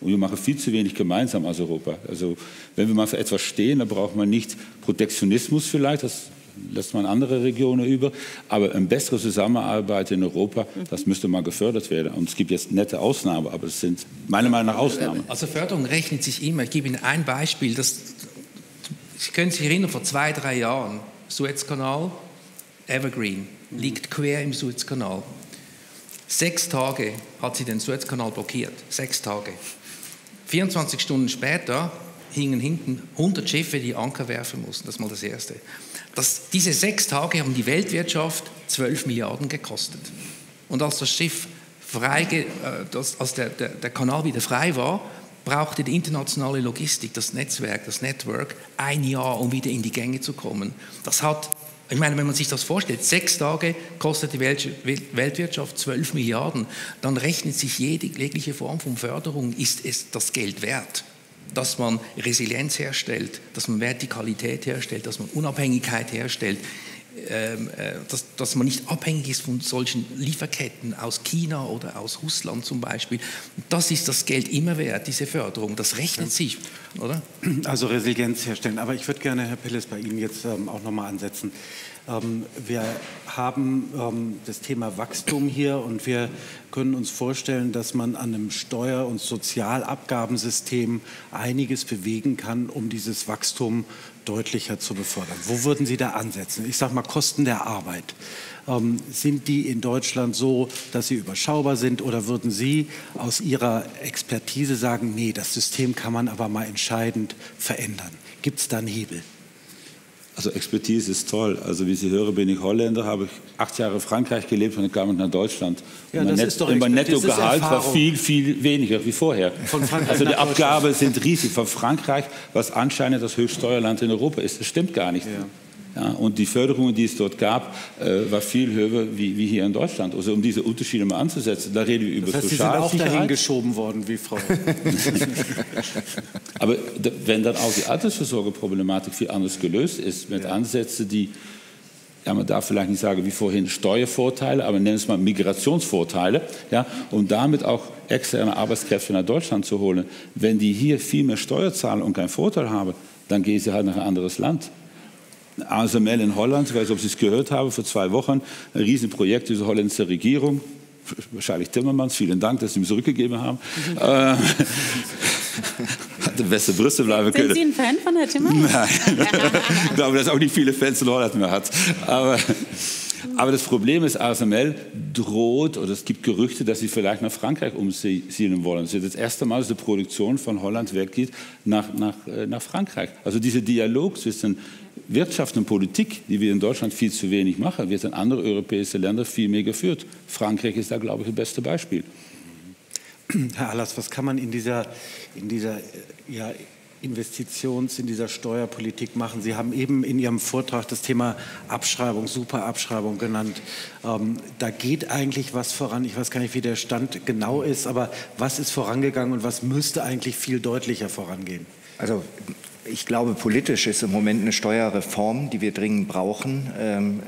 Und wir machen viel zu wenig gemeinsam als Europa. Also wenn wir mal für etwas stehen, dann braucht man nicht Protektionismus vielleicht, das lässt man andere Regionen über, aber eine bessere Zusammenarbeit in Europa, das müsste mal gefördert werden. Und es gibt jetzt nette Ausnahmen, aber es sind meiner Meinung nach Ausnahmen. Also Förderung rechnet sich immer. Ich gebe Ihnen ein Beispiel, das Sie können sich erinnern, vor zwei, drei Jahren, Suezkanal, Evergreen, liegt quer im Suezkanal. Sechs Tage hat sie den Suezkanal blockiert. Sechs Tage. 24 Stunden später hingen hinten 100 Schiffe, die Anker werfen mussten. Das ist mal das Erste. Das, diese sechs Tage haben die Weltwirtschaft 12 Milliarden gekostet. Und als das Schiff frei, äh, das, als der, der, der Kanal wieder frei war, brauchte die internationale Logistik, das Netzwerk, das Network ein Jahr, um wieder in die Gänge zu kommen. Das hat, ich meine, wenn man sich das vorstellt, sechs Tage kostet die Weltwirtschaft 12 Milliarden, dann rechnet sich jede jegliche Form von Förderung, ist es das Geld wert dass man Resilienz herstellt, dass man Vertikalität herstellt, dass man Unabhängigkeit herstellt. Ähm, äh, dass, dass, man nicht abhängig ist von solchen Lieferketten aus China oder aus Russland zum Beispiel. Das ist das Geld immer wert, diese Förderung. Das rechnet sich, oder? Also Resilienz herstellen. Aber ich würde gerne, Herr Pilles, bei Ihnen jetzt ähm, auch nochmal ansetzen. Ähm, wir haben ähm, das Thema Wachstum hier und wir können uns vorstellen, dass man an einem Steuer- und Sozialabgabensystem einiges bewegen kann, um dieses Wachstum deutlicher zu befördern. Wo würden Sie da ansetzen? Ich sage mal Kosten der Arbeit. Ähm, sind die in Deutschland so, dass sie überschaubar sind oder würden Sie aus Ihrer Expertise sagen, nee, das System kann man aber mal entscheidend verändern? Gibt es da einen Hebel? Also Expertise ist toll. Also wie Sie hören, bin ich Holländer, habe ich acht Jahre in Frankreich gelebt und dann kam ich nach Deutschland. Ja, mein, Net mein Nettogehalt war viel, viel weniger wie vorher. also die Abgaben sind riesig von Frankreich, was anscheinend das Höchststeuerland in Europa ist. Das stimmt gar nicht. Ja. Ja, und die Förderung, die es dort gab, äh, war viel höher wie, wie, hier in Deutschland. Also um diese Unterschiede mal anzusetzen, da reden wir über das heißt, Sozialsicherheit. Sie sind auch dahin geschoben worden, wie Frau. Aber wenn dann auch die Altersversorgerproblematik viel anders gelöst ist, mit ja. Ansätzen, die ja, man darf vielleicht nicht sagen wie vorhin Steuervorteile, aber nennen es mal Migrationsvorteile, ja, um damit auch externe Arbeitskräfte nach Deutschland zu holen. Wenn die hier viel mehr Steuer zahlen und keinen Vorteil haben, dann gehen sie halt nach ein anderes Land. ASML in Holland, ich weiß nicht, ob Sie es gehört haben, vor zwei Wochen, ein Riesenprojekt dieser holländischen Regierung, wahrscheinlich Timmermans, vielen Dank, dass Sie mir zurückgegeben haben. Äh, hätte besser Brüssel bleiben können. Sind Sie ein Fan von Herrn Timmermans? Nein, ich glaube, dass auch nicht viele Fans in Holland mehr hat. Aber, aber das Problem ist, ASML droht, oder es gibt Gerüchte, dass sie vielleicht nach Frankreich umsiedeln wollen. Es ist das erste Mal, dass die Produktion von Holland weggeht nach, nach, äh, nach Frankreich. Also dieser Dialog zwischen Wirtschaft und Politik, die wir in Deutschland viel zu wenig machen, wird in andere europäische Länder viel mehr geführt. Frankreich ist da, glaube ich, das beste Beispiel. Herr Allers, was kann man in dieser, in dieser ja, Investitions-, in dieser Steuerpolitik machen? Sie haben eben in Ihrem Vortrag das Thema Abschreibung, Superabschreibung genannt. Ähm, da geht eigentlich was voran. Ich weiß gar nicht, wie der Stand genau ist, aber was ist vorangegangen und was müsste eigentlich viel deutlicher vorangehen? Also ich glaube, politisch ist im Moment eine Steuerreform, die wir dringend brauchen, ähm,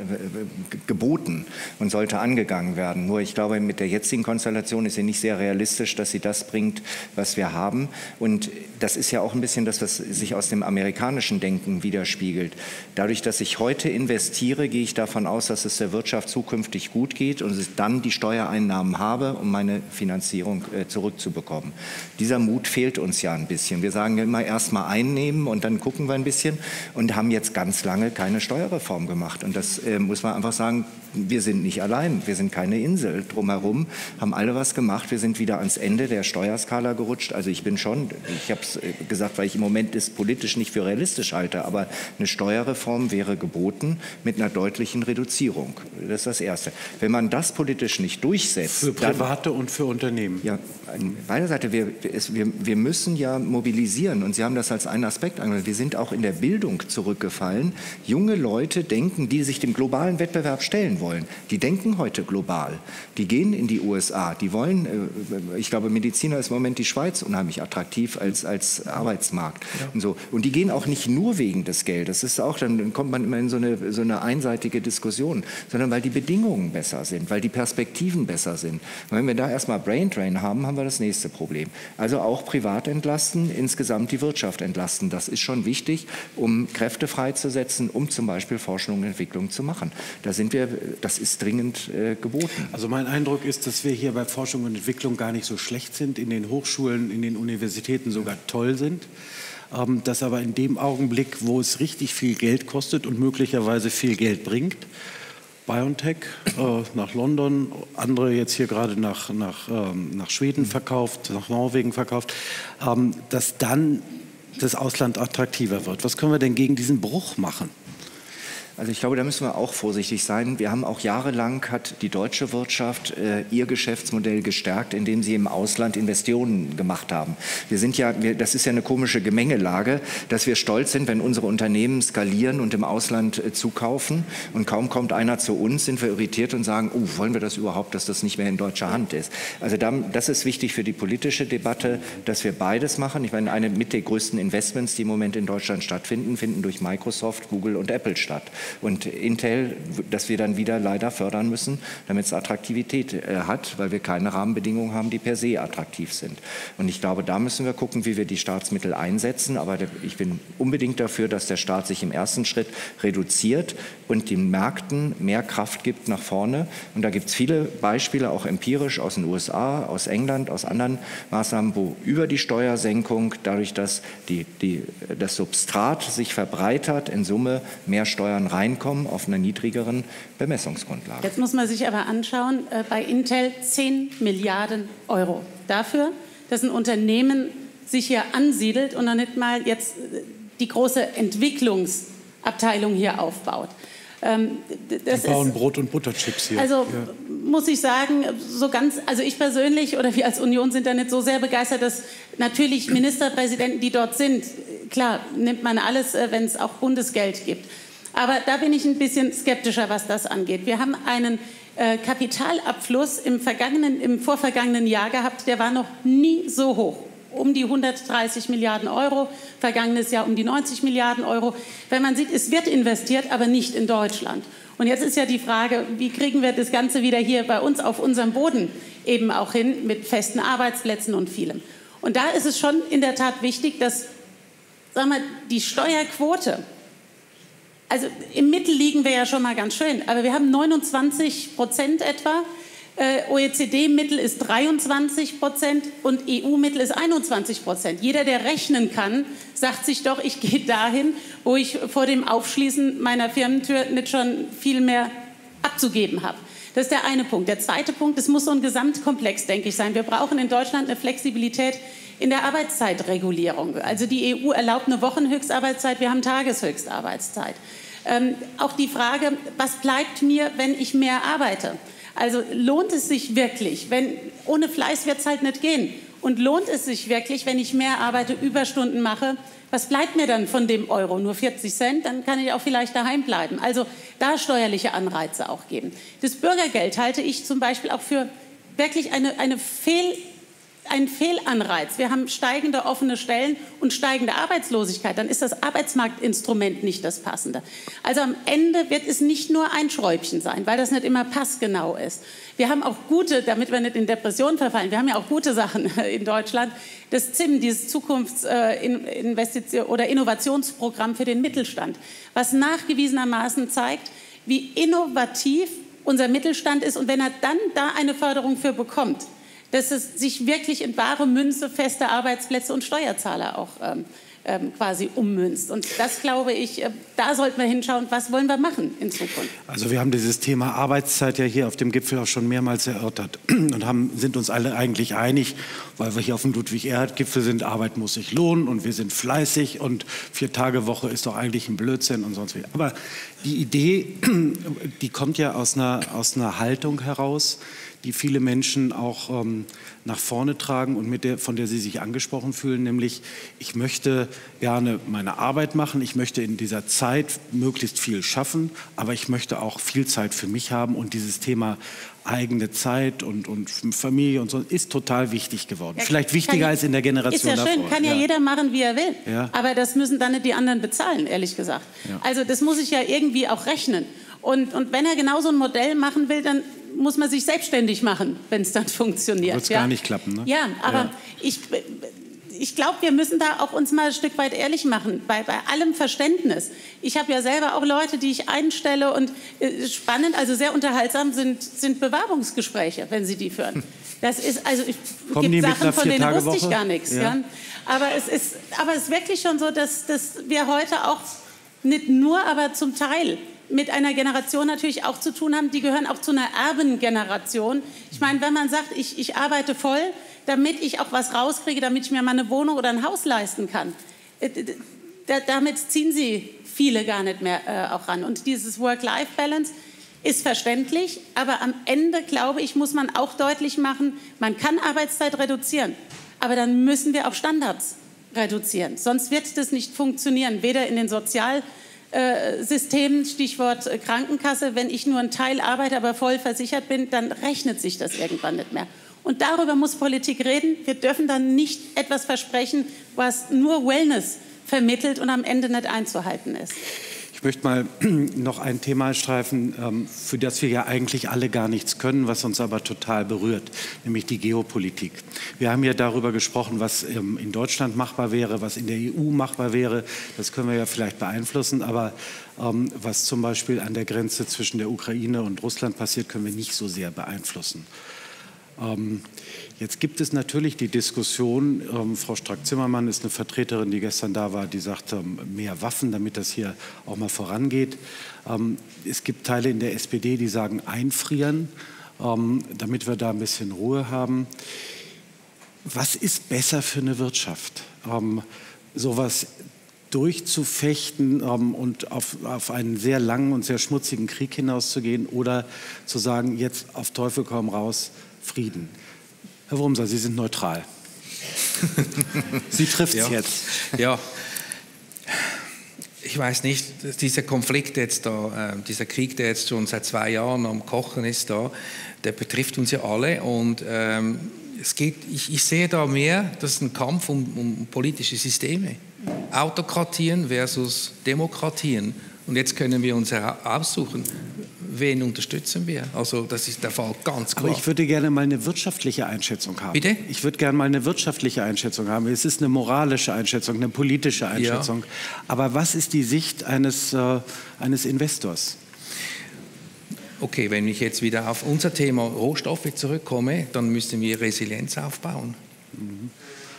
geboten und sollte angegangen werden. Nur ich glaube, mit der jetzigen Konstellation ist sie nicht sehr realistisch, dass sie das bringt, was wir haben. Und das ist ja auch ein bisschen das, was sich aus dem amerikanischen Denken widerspiegelt. Dadurch, dass ich heute investiere, gehe ich davon aus, dass es der Wirtschaft zukünftig gut geht und ich dann die Steuereinnahmen habe, um meine Finanzierung äh, zurückzubekommen. Dieser Mut fehlt uns ja ein bisschen. Wir sagen immer erst mal und dann gucken wir ein bisschen und haben jetzt ganz lange keine Steuerreform gemacht. Und das äh, muss man einfach sagen, wir sind nicht allein, wir sind keine Insel. Drumherum haben alle was gemacht. Wir sind wieder ans Ende der Steuerskala gerutscht. Also ich bin schon, ich habe es äh, gesagt, weil ich im Moment es politisch nicht für realistisch halte, aber eine Steuerreform wäre geboten mit einer deutlichen Reduzierung. Das ist das Erste. Wenn man das politisch nicht durchsetzt. Für Private dann, und für Unternehmen. Ja, an meiner Seite, wir, es, wir, wir müssen ja mobilisieren und Sie haben das als einen Aspekt angesprochen. Wir sind auch in der Bildung zurückgefallen. Junge Leute denken, die sich dem globalen Wettbewerb stellen wollen. Die denken heute global. Die gehen in die USA. Die wollen, äh, ich glaube, Mediziner ist im Moment die Schweiz unheimlich attraktiv als, als Arbeitsmarkt. Ja. Und, so. und die gehen auch nicht nur wegen des Geldes. Das ist auch, dann kommt man immer in so eine, so eine einseitige Diskussion, sondern weil die Bedingungen besser sind, weil die Perspektiven besser sind. Und wenn wir da erstmal Braindrain haben, haben wir das nächste Problem. Also auch privat entlasten, insgesamt die Wirtschaft entlasten. Das ist schon wichtig, um Kräfte freizusetzen, um zum Beispiel Forschung und Entwicklung zu machen. Da sind wir das ist dringend äh, geboten. Also mein Eindruck ist, dass wir hier bei Forschung und Entwicklung gar nicht so schlecht sind, in den Hochschulen, in den Universitäten sogar toll sind. Ähm, dass aber in dem Augenblick, wo es richtig viel Geld kostet und möglicherweise viel Geld bringt, BioNTech äh, nach London, andere jetzt hier gerade nach, nach, ähm, nach Schweden verkauft, nach Norwegen verkauft, ähm, dass dann das Ausland attraktiver wird. Was können wir denn gegen diesen Bruch machen? Also ich glaube, da müssen wir auch vorsichtig sein. Wir haben auch jahrelang hat die deutsche Wirtschaft äh, ihr Geschäftsmodell gestärkt, indem sie im Ausland Investitionen gemacht haben. Wir sind ja, wir, das ist ja eine komische Gemengelage, dass wir stolz sind, wenn unsere Unternehmen skalieren und im Ausland äh, zukaufen und kaum kommt einer zu uns, sind wir irritiert und sagen, oh, wollen wir das überhaupt, dass das nicht mehr in deutscher Hand ist. Also da, das ist wichtig für die politische Debatte, dass wir beides machen. Ich meine, eine mit der größten Investments, die im Moment in Deutschland stattfinden, finden durch Microsoft, Google und Apple statt und Intel, das wir dann wieder leider fördern müssen, damit es Attraktivität äh, hat, weil wir keine Rahmenbedingungen haben, die per se attraktiv sind. Und ich glaube, da müssen wir gucken, wie wir die Staatsmittel einsetzen. Aber ich bin unbedingt dafür, dass der Staat sich im ersten Schritt reduziert und den Märkten mehr Kraft gibt nach vorne. Und da gibt es viele Beispiele, auch empirisch aus den USA, aus England, aus anderen Maßnahmen, wo über die Steuersenkung, dadurch, dass die, die, das Substrat sich verbreitert, in Summe mehr Steuern reinkommen auf einer niedrigeren Bemessungsgrundlage. Jetzt muss man sich aber anschauen, äh, bei Intel 10 Milliarden Euro dafür, dass ein Unternehmen sich hier ansiedelt und noch nicht mal jetzt äh, die große Entwicklungsabteilung hier aufbaut. Ähm, das die bauen ist, Brot- und Butterchips hier. Also ja. muss ich sagen, so ganz, also ich persönlich oder wir als Union sind da nicht so sehr begeistert, dass natürlich Ministerpräsidenten, die dort sind, klar, nimmt man alles, äh, wenn es auch Bundesgeld gibt. Aber da bin ich ein bisschen skeptischer, was das angeht. Wir haben einen äh, Kapitalabfluss im, vergangenen, im vorvergangenen Jahr gehabt, der war noch nie so hoch. Um die 130 Milliarden Euro, vergangenes Jahr um die 90 Milliarden Euro. Wenn man sieht, es wird investiert, aber nicht in Deutschland. Und jetzt ist ja die Frage, wie kriegen wir das Ganze wieder hier bei uns auf unserem Boden eben auch hin mit festen Arbeitsplätzen und vielem. Und da ist es schon in der Tat wichtig, dass sagen wir, die Steuerquote also im Mittel liegen wir ja schon mal ganz schön, aber wir haben 29 Prozent etwa. Äh, OECD-Mittel ist 23 Prozent und EU-Mittel ist 21 Prozent. Jeder, der rechnen kann, sagt sich doch, ich gehe dahin, wo ich vor dem Aufschließen meiner Firmentür nicht schon viel mehr abzugeben habe. Das ist der eine Punkt. Der zweite Punkt, es muss so ein Gesamtkomplex, denke ich, sein. Wir brauchen in Deutschland eine Flexibilität in der Arbeitszeitregulierung. Also die EU erlaubt eine Wochenhöchstarbeitszeit, wir haben Tageshöchstarbeitszeit. Ähm, auch die Frage, was bleibt mir, wenn ich mehr arbeite? Also lohnt es sich wirklich, wenn ohne Fleiß wird es halt nicht gehen. Und lohnt es sich wirklich, wenn ich mehr arbeite, Überstunden mache? Was bleibt mir dann von dem Euro? Nur 40 Cent? Dann kann ich auch vielleicht daheim bleiben. Also da steuerliche Anreize auch geben. Das Bürgergeld halte ich zum Beispiel auch für wirklich eine, eine Fehl ein Fehlanreiz. Wir haben steigende offene Stellen und steigende Arbeitslosigkeit. Dann ist das Arbeitsmarktinstrument nicht das passende. Also am Ende wird es nicht nur ein Schräubchen sein, weil das nicht immer passgenau ist. Wir haben auch gute, damit wir nicht in Depressionen verfallen, wir haben ja auch gute Sachen in Deutschland. Das ZIM, dieses Zukunftsinvestition oder Innovationsprogramm für den Mittelstand, was nachgewiesenermaßen zeigt, wie innovativ unser Mittelstand ist und wenn er dann da eine Förderung für bekommt, dass es sich wirklich in wahre Münze, feste Arbeitsplätze und Steuerzahler auch ähm, ähm, quasi ummünzt. Und das glaube ich, äh, da sollten wir hinschauen, was wollen wir machen in Zukunft. Also wir haben dieses Thema Arbeitszeit ja hier auf dem Gipfel auch schon mehrmals erörtert und haben, sind uns alle eigentlich einig, weil wir hier auf dem Ludwig-Erhard-Gipfel sind, Arbeit muss sich lohnen und wir sind fleißig und vier Tage Woche ist doch eigentlich ein Blödsinn und sonst wie. Aber die Idee, die kommt ja aus einer, aus einer Haltung heraus, die viele Menschen auch ähm, nach vorne tragen und mit der, von der sie sich angesprochen fühlen, nämlich ich möchte gerne meine Arbeit machen, ich möchte in dieser Zeit möglichst viel schaffen, aber ich möchte auch viel Zeit für mich haben und dieses Thema eigene Zeit und, und Familie und so ist total wichtig geworden. Ja, Vielleicht wichtiger als in der Generation davor. Ist ja schön, davor. kann ja, ja, jeder machen, wie er will. Ja. Aber das müssen dann nicht die anderen bezahlen, ehrlich gesagt. Also das muss ich ja irgendwie auch rechnen. Und, und wenn er genau so ein Modell machen will, dann muss man sich selbstständig machen, wenn es dann funktioniert. Wird es ja? gar nicht klappen, ne? Ja, aber ja. ich, ich glaube, wir müssen da auch uns mal ein Stück weit ehrlich machen, bei, bei allem Verständnis. Ich habe ja selber auch Leute, die ich einstelle und äh, spannend, also sehr unterhaltsam sind, sind Bewerbungsgespräche, wenn sie die führen. Das ist, also es gibt Sachen, von denen wusste ich gar nichts. Ja. ja. Aber, es ist, aber es ist wirklich schon so, dass, dass wir heute auch nicht nur, aber zum Teil mit einer Generation natürlich auch zu tun haben, die gehören auch zu einer Erbengeneration. Ich meine, wenn man sagt, ich, ich arbeite voll, damit ich auch was rauskriege, damit ich mir mal eine Wohnung oder ein Haus leisten kann, äh, da, damit ziehen sie viele gar nicht mehr äh, auch ran. Und dieses Work-Life-Balance ist verständlich, aber am Ende, glaube ich, muss man auch deutlich machen, man kann Arbeitszeit reduzieren, aber dann müssen wir auch Standards reduzieren. Sonst wird das nicht funktionieren, weder in den Sozial- äh, Systemen, Stichwort äh, Krankenkasse, wenn ich nur einen Teil arbeite, aber voll versichert bin, dann rechnet sich das irgendwann nicht mehr. Und darüber muss Politik reden. Wir dürfen dann nicht etwas versprechen, was nur Wellness vermittelt und am Ende nicht einzuhalten ist. Ich möchte mal noch ein Thema streifen, ähm, für das wir ja eigentlich alle gar nichts können, was uns aber total berührt, nämlich die Geopolitik. Wir haben ja darüber gesprochen, was ähm, in Deutschland machbar wäre, was in der EU machbar wäre. Das können wir ja vielleicht beeinflussen, aber ähm, was zum Beispiel an der Grenze zwischen der Ukraine und Russland passiert, können wir nicht so sehr beeinflussen. Jetzt gibt es natürlich die Diskussion, ähm, Frau Strack-Zimmermann ist eine Vertreterin, die gestern da war, die sagt, ähm, mehr Waffen, damit das hier auch mal vorangeht. Ähm, es gibt Teile in der SPD, die sagen, einfrieren, ähm, damit wir da ein bisschen Ruhe haben. Was ist besser für eine Wirtschaft? Ähm, sowas durchzufechten ähm, und auf, auf, einen sehr langen und sehr schmutzigen Krieg hinauszugehen oder zu sagen, jetzt auf Teufel komm raus, Frieden. Herr Wurmser, Sie sind neutral. Sie trifft es ja. jetzt. Ja. Ich weiß nicht, dieser Konflikt jetzt da, äh, dieser Krieg, der jetzt schon seit zwei Jahren am Kochen ist da, der betrifft uns ja alle und ähm, es geht, ich, ich, sehe da mehr, das ist ein Kampf um, um politische Systeme. Autokratien versus Demokratien. Und jetzt können wir uns aussuchen, wen unterstützen wir? Also das ist der Fall ganz klar. Aber ich würde gerne mal eine wirtschaftliche Einschätzung haben. Bitte? Ich würde gerne mal eine wirtschaftliche Einschätzung haben. Es ist eine moralische Einschätzung, eine politische Einschätzung. Ja. Aber was ist die Sicht eines, äh, eines Investors? Okay, wenn ich jetzt wieder auf unser Thema Rohstoffe zurückkomme, dann müssen wir Resilienz aufbauen. Mhm.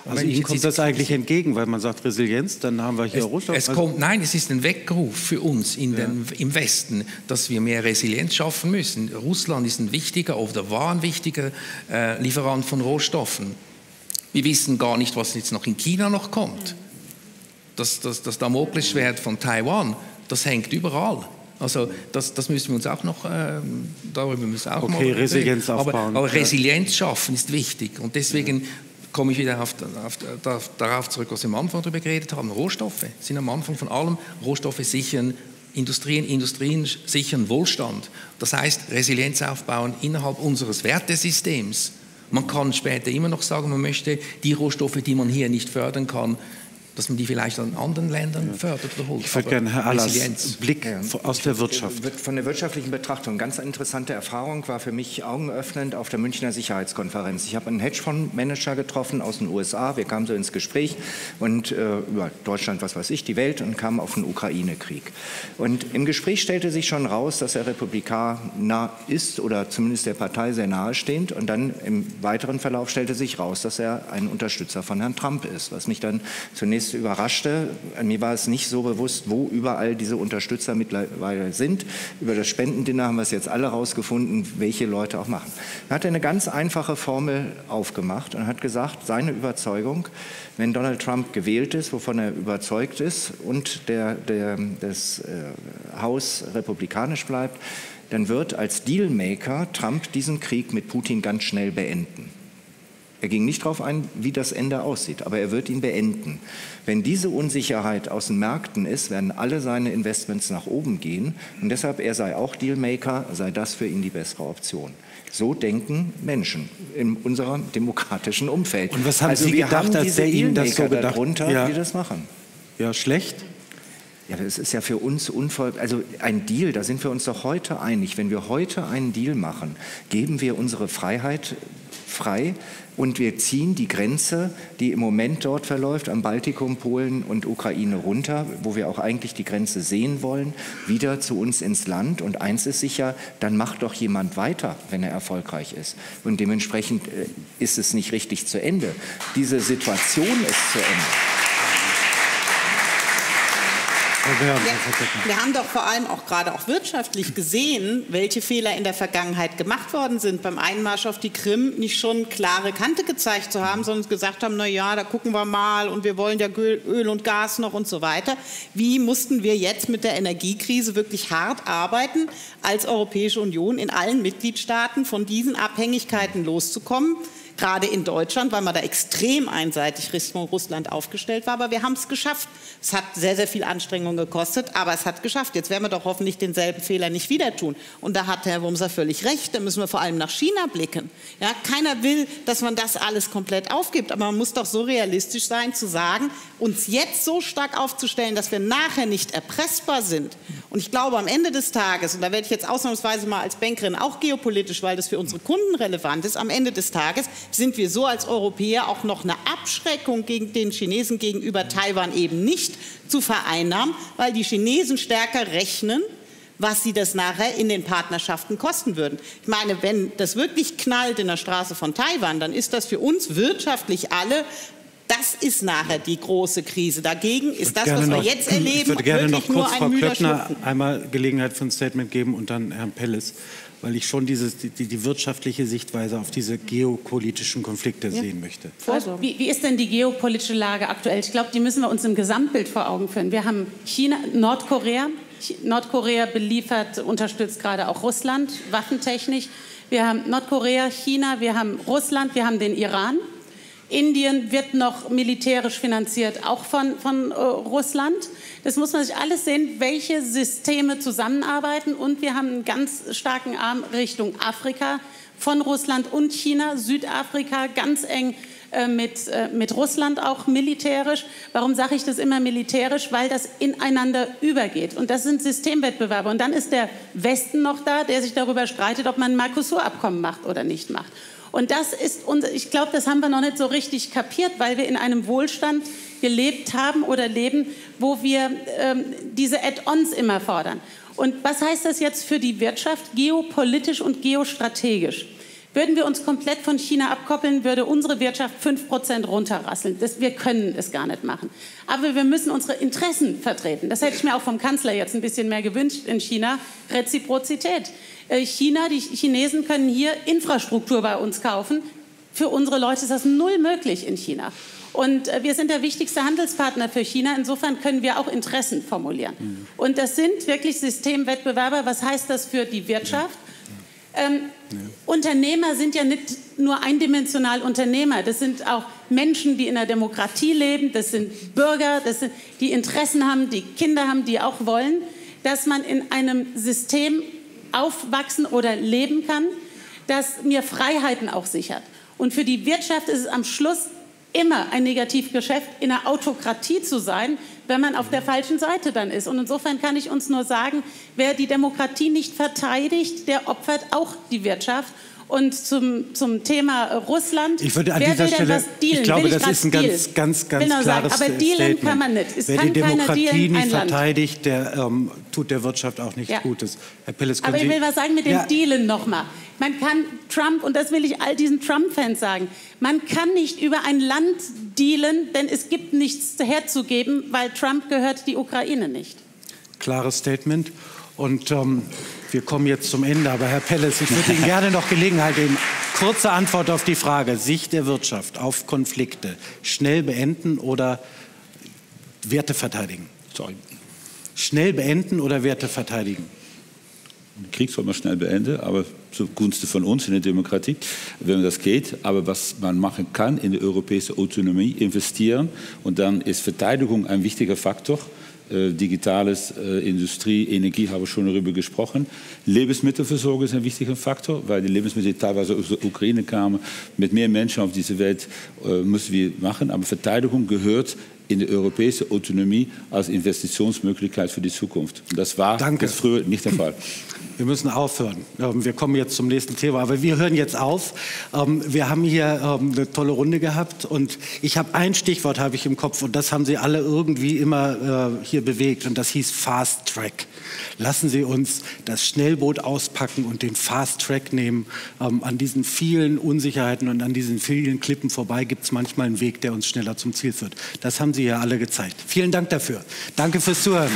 Also Ihnen kommt das eigentlich entgegen, weil man sagt Resilienz, dann haben wir hier es, Rohstoff. Es kommt, nein, es ist ein Weckruf für uns in ja. den, im Westen, dass wir mehr Resilienz schaffen müssen. Russland ist ein wichtiger oder war ein wichtiger äh, Lieferant von Rohstoffen. Wir wissen gar nicht, was jetzt noch in China noch kommt. Das, das, das Damoklesschwert von Taiwan, das hängt überall. Also das, das, müssen wir uns auch noch, äh, darüber müssen wir auch okay, mal Resilienz aufbauen. Aber, aber Resilienz schaffen ist wichtig und deswegen komme ich wieder auf, auf, auf, darauf zurück, was wir am Anfang darüber geredet haben. Rohstoffe sind am Anfang von allem, Rohstoffe sichern Industrien, Industrien sichern Wohlstand. Das heißt, Resilienz aufbauen innerhalb unseres Wertesystems. Man kann später immer noch sagen, man möchte die Rohstoffe, die man hier nicht fördern kann, dass man die vielleicht an anderen Ländern fördert oder holt. Ich würde gerne, Herr Allers, Blick ja. aus der Wirtschaft. Von der wirtschaftlichen Betrachtung, ganz interessante Erfahrung war für mich augenöffnend auf der Münchner Sicherheitskonferenz. Ich habe einen Hedgefondsmanager getroffen aus den USA, wir kamen so ins Gespräch und äh, über Deutschland, was weiß ich, die Welt und kamen auf den Ukraine-Krieg. Und im Gespräch stellte sich schon raus, dass er Republikaner ist oder zumindest der Partei sehr nahestehend und dann im weiteren Verlauf stellte sich raus, dass er ein Unterstützer von Herrn Trump ist, was mich dann zunächst zunächst überraschte. Mir war es nicht so bewusst, wo überall diese Unterstützer mittlerweile sind. Über das Spendendinner haben wir es jetzt alle rausgefunden, welche Leute auch machen. Er hat eine ganz einfache Formel aufgemacht und hat gesagt, seine Überzeugung, wenn Donald Trump gewählt ist, wovon er überzeugt ist, und der, der, das äh, Haus republikanisch bleibt, dann wird als Dealmaker Trump diesen Krieg mit Putin ganz schnell beenden. Er ging nicht darauf ein, wie das Ende aussieht, aber er wird ihn beenden. Wenn diese Unsicherheit aus den Märkten ist, werden alle seine Investments nach oben gehen und deshalb er sei auch Dealmaker, sei das für ihn die bessere Option. So denken Menschen in unserem demokratischen Umfeld. Und was haben also Sie gedacht, als der Ihnen das so gedacht? Darunter, ja. die das machen. Ja, schlecht. Ja, das ist ja für uns unvoll. Also ein Deal, da sind wir uns doch heute einig. Wenn wir heute einen Deal machen, geben wir unsere Freiheit frei und wir ziehen die Grenze, die im Moment dort verläuft, am Baltikum, Polen und Ukraine runter, wo wir auch eigentlich die Grenze sehen wollen, wieder zu uns ins Land. Und eins ist sicher, dann macht doch jemand weiter, wenn er erfolgreich ist. Und dementsprechend äh, ist es nicht richtig zu Ende. Diese Situation ist zu Ende. Wir, wir, haben doch vor allem auch gerade auch wirtschaftlich gesehen, welche Fehler in der Vergangenheit gemacht worden sind. Beim Einmarsch auf die Krim nicht schon klare Kante gezeigt zu haben, sondern gesagt haben, na ja, da gucken wir mal und wir wollen ja Öl und Gas noch und so weiter. Wie mussten wir jetzt mit der Energiekrise wirklich hart arbeiten, als Europäische Union in allen Mitgliedstaaten von diesen Abhängigkeiten loszukommen? Gerade in Deutschland, weil man da extrem einseitig Richtung Russland aufgestellt war. Aber wir haben es geschafft. Es hat sehr, sehr viel Anstrengung gekostet, aber es hat geschafft. Jetzt werden wir doch hoffentlich denselben Fehler nicht wieder tun. Und da hat Herr Wumser völlig recht. Da müssen wir vor allem nach China blicken. Ja, keiner will, dass man das alles komplett aufgibt. Aber man muss doch so realistisch sein, zu sagen, uns jetzt so stark aufzustellen, dass wir nachher nicht erpressbar sind. Und ich glaube, am Ende des Tages, und da werde ich jetzt ausnahmsweise mal als Bankerin auch geopolitisch, weil das für unsere Kunden relevant ist, am Ende des Tages sind wir so als Europäer auch noch eine Abschreckung gegen den Chinesen gegenüber Taiwan eben nicht zu vereinnahmen, weil die Chinesen stärker rechnen, was sie das nachher in den Partnerschaften kosten würden. Ich meine, wenn das wirklich knallt in der Straße von Taiwan, dann ist das für uns wirtschaftlich alle das ist nachher die große Krise. Dagegen ist das, was wir noch, jetzt erleben, ich würde gerne noch kurz Frau Klöckner einmal Gelegenheit für ein Statement geben und dann Herrn Pellis weil ich schon dieses, die, die wirtschaftliche Sichtweise auf diese geopolitischen Konflikte ja. sehen möchte. Also, wie, wie, ist denn die geopolitische Lage aktuell? Ich glaube, die müssen wir uns im Gesamtbild vor Augen führen. Wir haben China, Nordkorea. Nordkorea beliefert, unterstützt gerade auch Russland waffentechnisch. Wir haben Nordkorea, China, wir haben Russland, wir haben den Iran. Indien wird noch militärisch finanziert, auch von, von äh, Russland. Das muss man sich alles sehen, welche Systeme zusammenarbeiten. Und wir haben einen ganz starken Arm Richtung Afrika von Russland und China, Südafrika ganz eng äh, mit, äh, mit Russland auch militärisch. Warum sage ich das immer militärisch? Weil das ineinander übergeht. Und das sind Systemwettbewerbe. Und dann ist der Westen noch da, der sich darüber streitet, ob man ein Mercosur-Abkommen macht oder nicht macht. Und das ist unser, ich glaube, das haben wir noch nicht so richtig kapiert, weil wir in einem Wohlstand gelebt haben oder leben, wo wir ähm, diese Add-ons immer fordern. Und was heißt das jetzt für die Wirtschaft, geopolitisch und geostrategisch? Würden wir uns komplett von China abkoppeln, würde unsere Wirtschaft 5% runterrasseln. Das, wir können es gar nicht machen. Aber wir müssen unsere Interessen vertreten. Das hätte ich mir auch vom Kanzler jetzt ein bisschen mehr gewünscht in China. Reziprozität. Äh, China, die Chinesen können hier Infrastruktur bei uns kaufen. Für unsere Leute ist das null möglich in China. Und äh, wir sind der wichtigste Handelspartner für China. Insofern können wir auch Interessen formulieren. Mhm. Und das sind wirklich Systemwettbewerber. Was heißt das für die Wirtschaft? Ähm, ja. Unternehmer sind ja nicht nur eindimensional Unternehmer. Das sind auch Menschen, die in der Demokratie leben. Das sind Bürger, das sind, die Interessen haben, die Kinder haben, die auch wollen, dass man in einem System aufwachsen oder leben kann, das mir Freiheiten auch sichert. Und für die Wirtschaft ist es am Schluss immer ein Negativgeschäft, in einer Autokratie zu sein, wenn man auf der falschen Seite dann ist. Und insofern kann ich uns nur sagen, wer die Demokratie nicht verteidigt, der opfert auch die Wirtschaft. Und zum, zum Thema Russland, ich würde an wer dieser Stelle, dealen? ich glaube, will das ist ein deal? ganz, ganz, ganz nur klares sagen, aber dealen Statement. kann man nicht. Es Wer die Demokratie dealen, nicht verteidigt, der ähm, tut der Wirtschaft auch nichts Ja. Gutes. Herr Pilles, Aber ich Sie, will was sagen mit dem Ja, Dealen nochmal. Man kann Trump, und das will ich all diesen Trump-Fans sagen, man kann nicht über ein Land dealen, denn es gibt nichts herzugeben, weil Trump gehört die Ukraine nicht. Klares Statement. Und ähm, wir kommen jetzt zum Ende. Aber Herr Pelles, ich würde Ihnen gerne noch Gelegenheit geben. Kurze Antwort auf die Frage. Sicht der Wirtschaft auf Konflikte. Schnell beenden oder Werte verteidigen? Sorry. Schnell beenden oder Werte verteidigen? Den Krieg soll man schnell beenden, aber zugunsten von uns in der Demokratie, wenn das geht. Aber was man machen kann in die europäische Autonomie, investieren. Und dann ist Verteidigung ein wichtiger Faktor. Äh, Digitales, äh, Industrie, Energie haben wir schon darüber gesprochen. Lebensmittelversorgung ist ein wichtiger Faktor, weil die Lebensmittel die teilweise aus der Ukraine kamen. Mit mehr Menschen auf dieser Welt äh, müssen wir machen. Aber Verteidigung gehört in die europäische Autonomie als Investitionsmöglichkeit für die Zukunft. Das war Danke. das früher nicht der Fall. Wir müssen aufhören. Ähm, Wir kommen jetzt zum nächsten Thema, aber wir hören jetzt auf. Ähm, Wir haben hier ähm, eine tolle Runde gehabt und ich habe ein Stichwort habe ich im Kopf und das haben Sie alle irgendwie immer äh, hier bewegt und das hieß Fast Track. Lassen Sie uns das Schnellboot auspacken und den Fast Track nehmen. Ähm, An diesen vielen Unsicherheiten und an diesen vielen Klippen vorbei gibt es manchmal einen Weg, der uns schneller zum Ziel führt. Das haben Sie ja alle gezeigt. Vielen Dank dafür. Danke fürs Zuhören.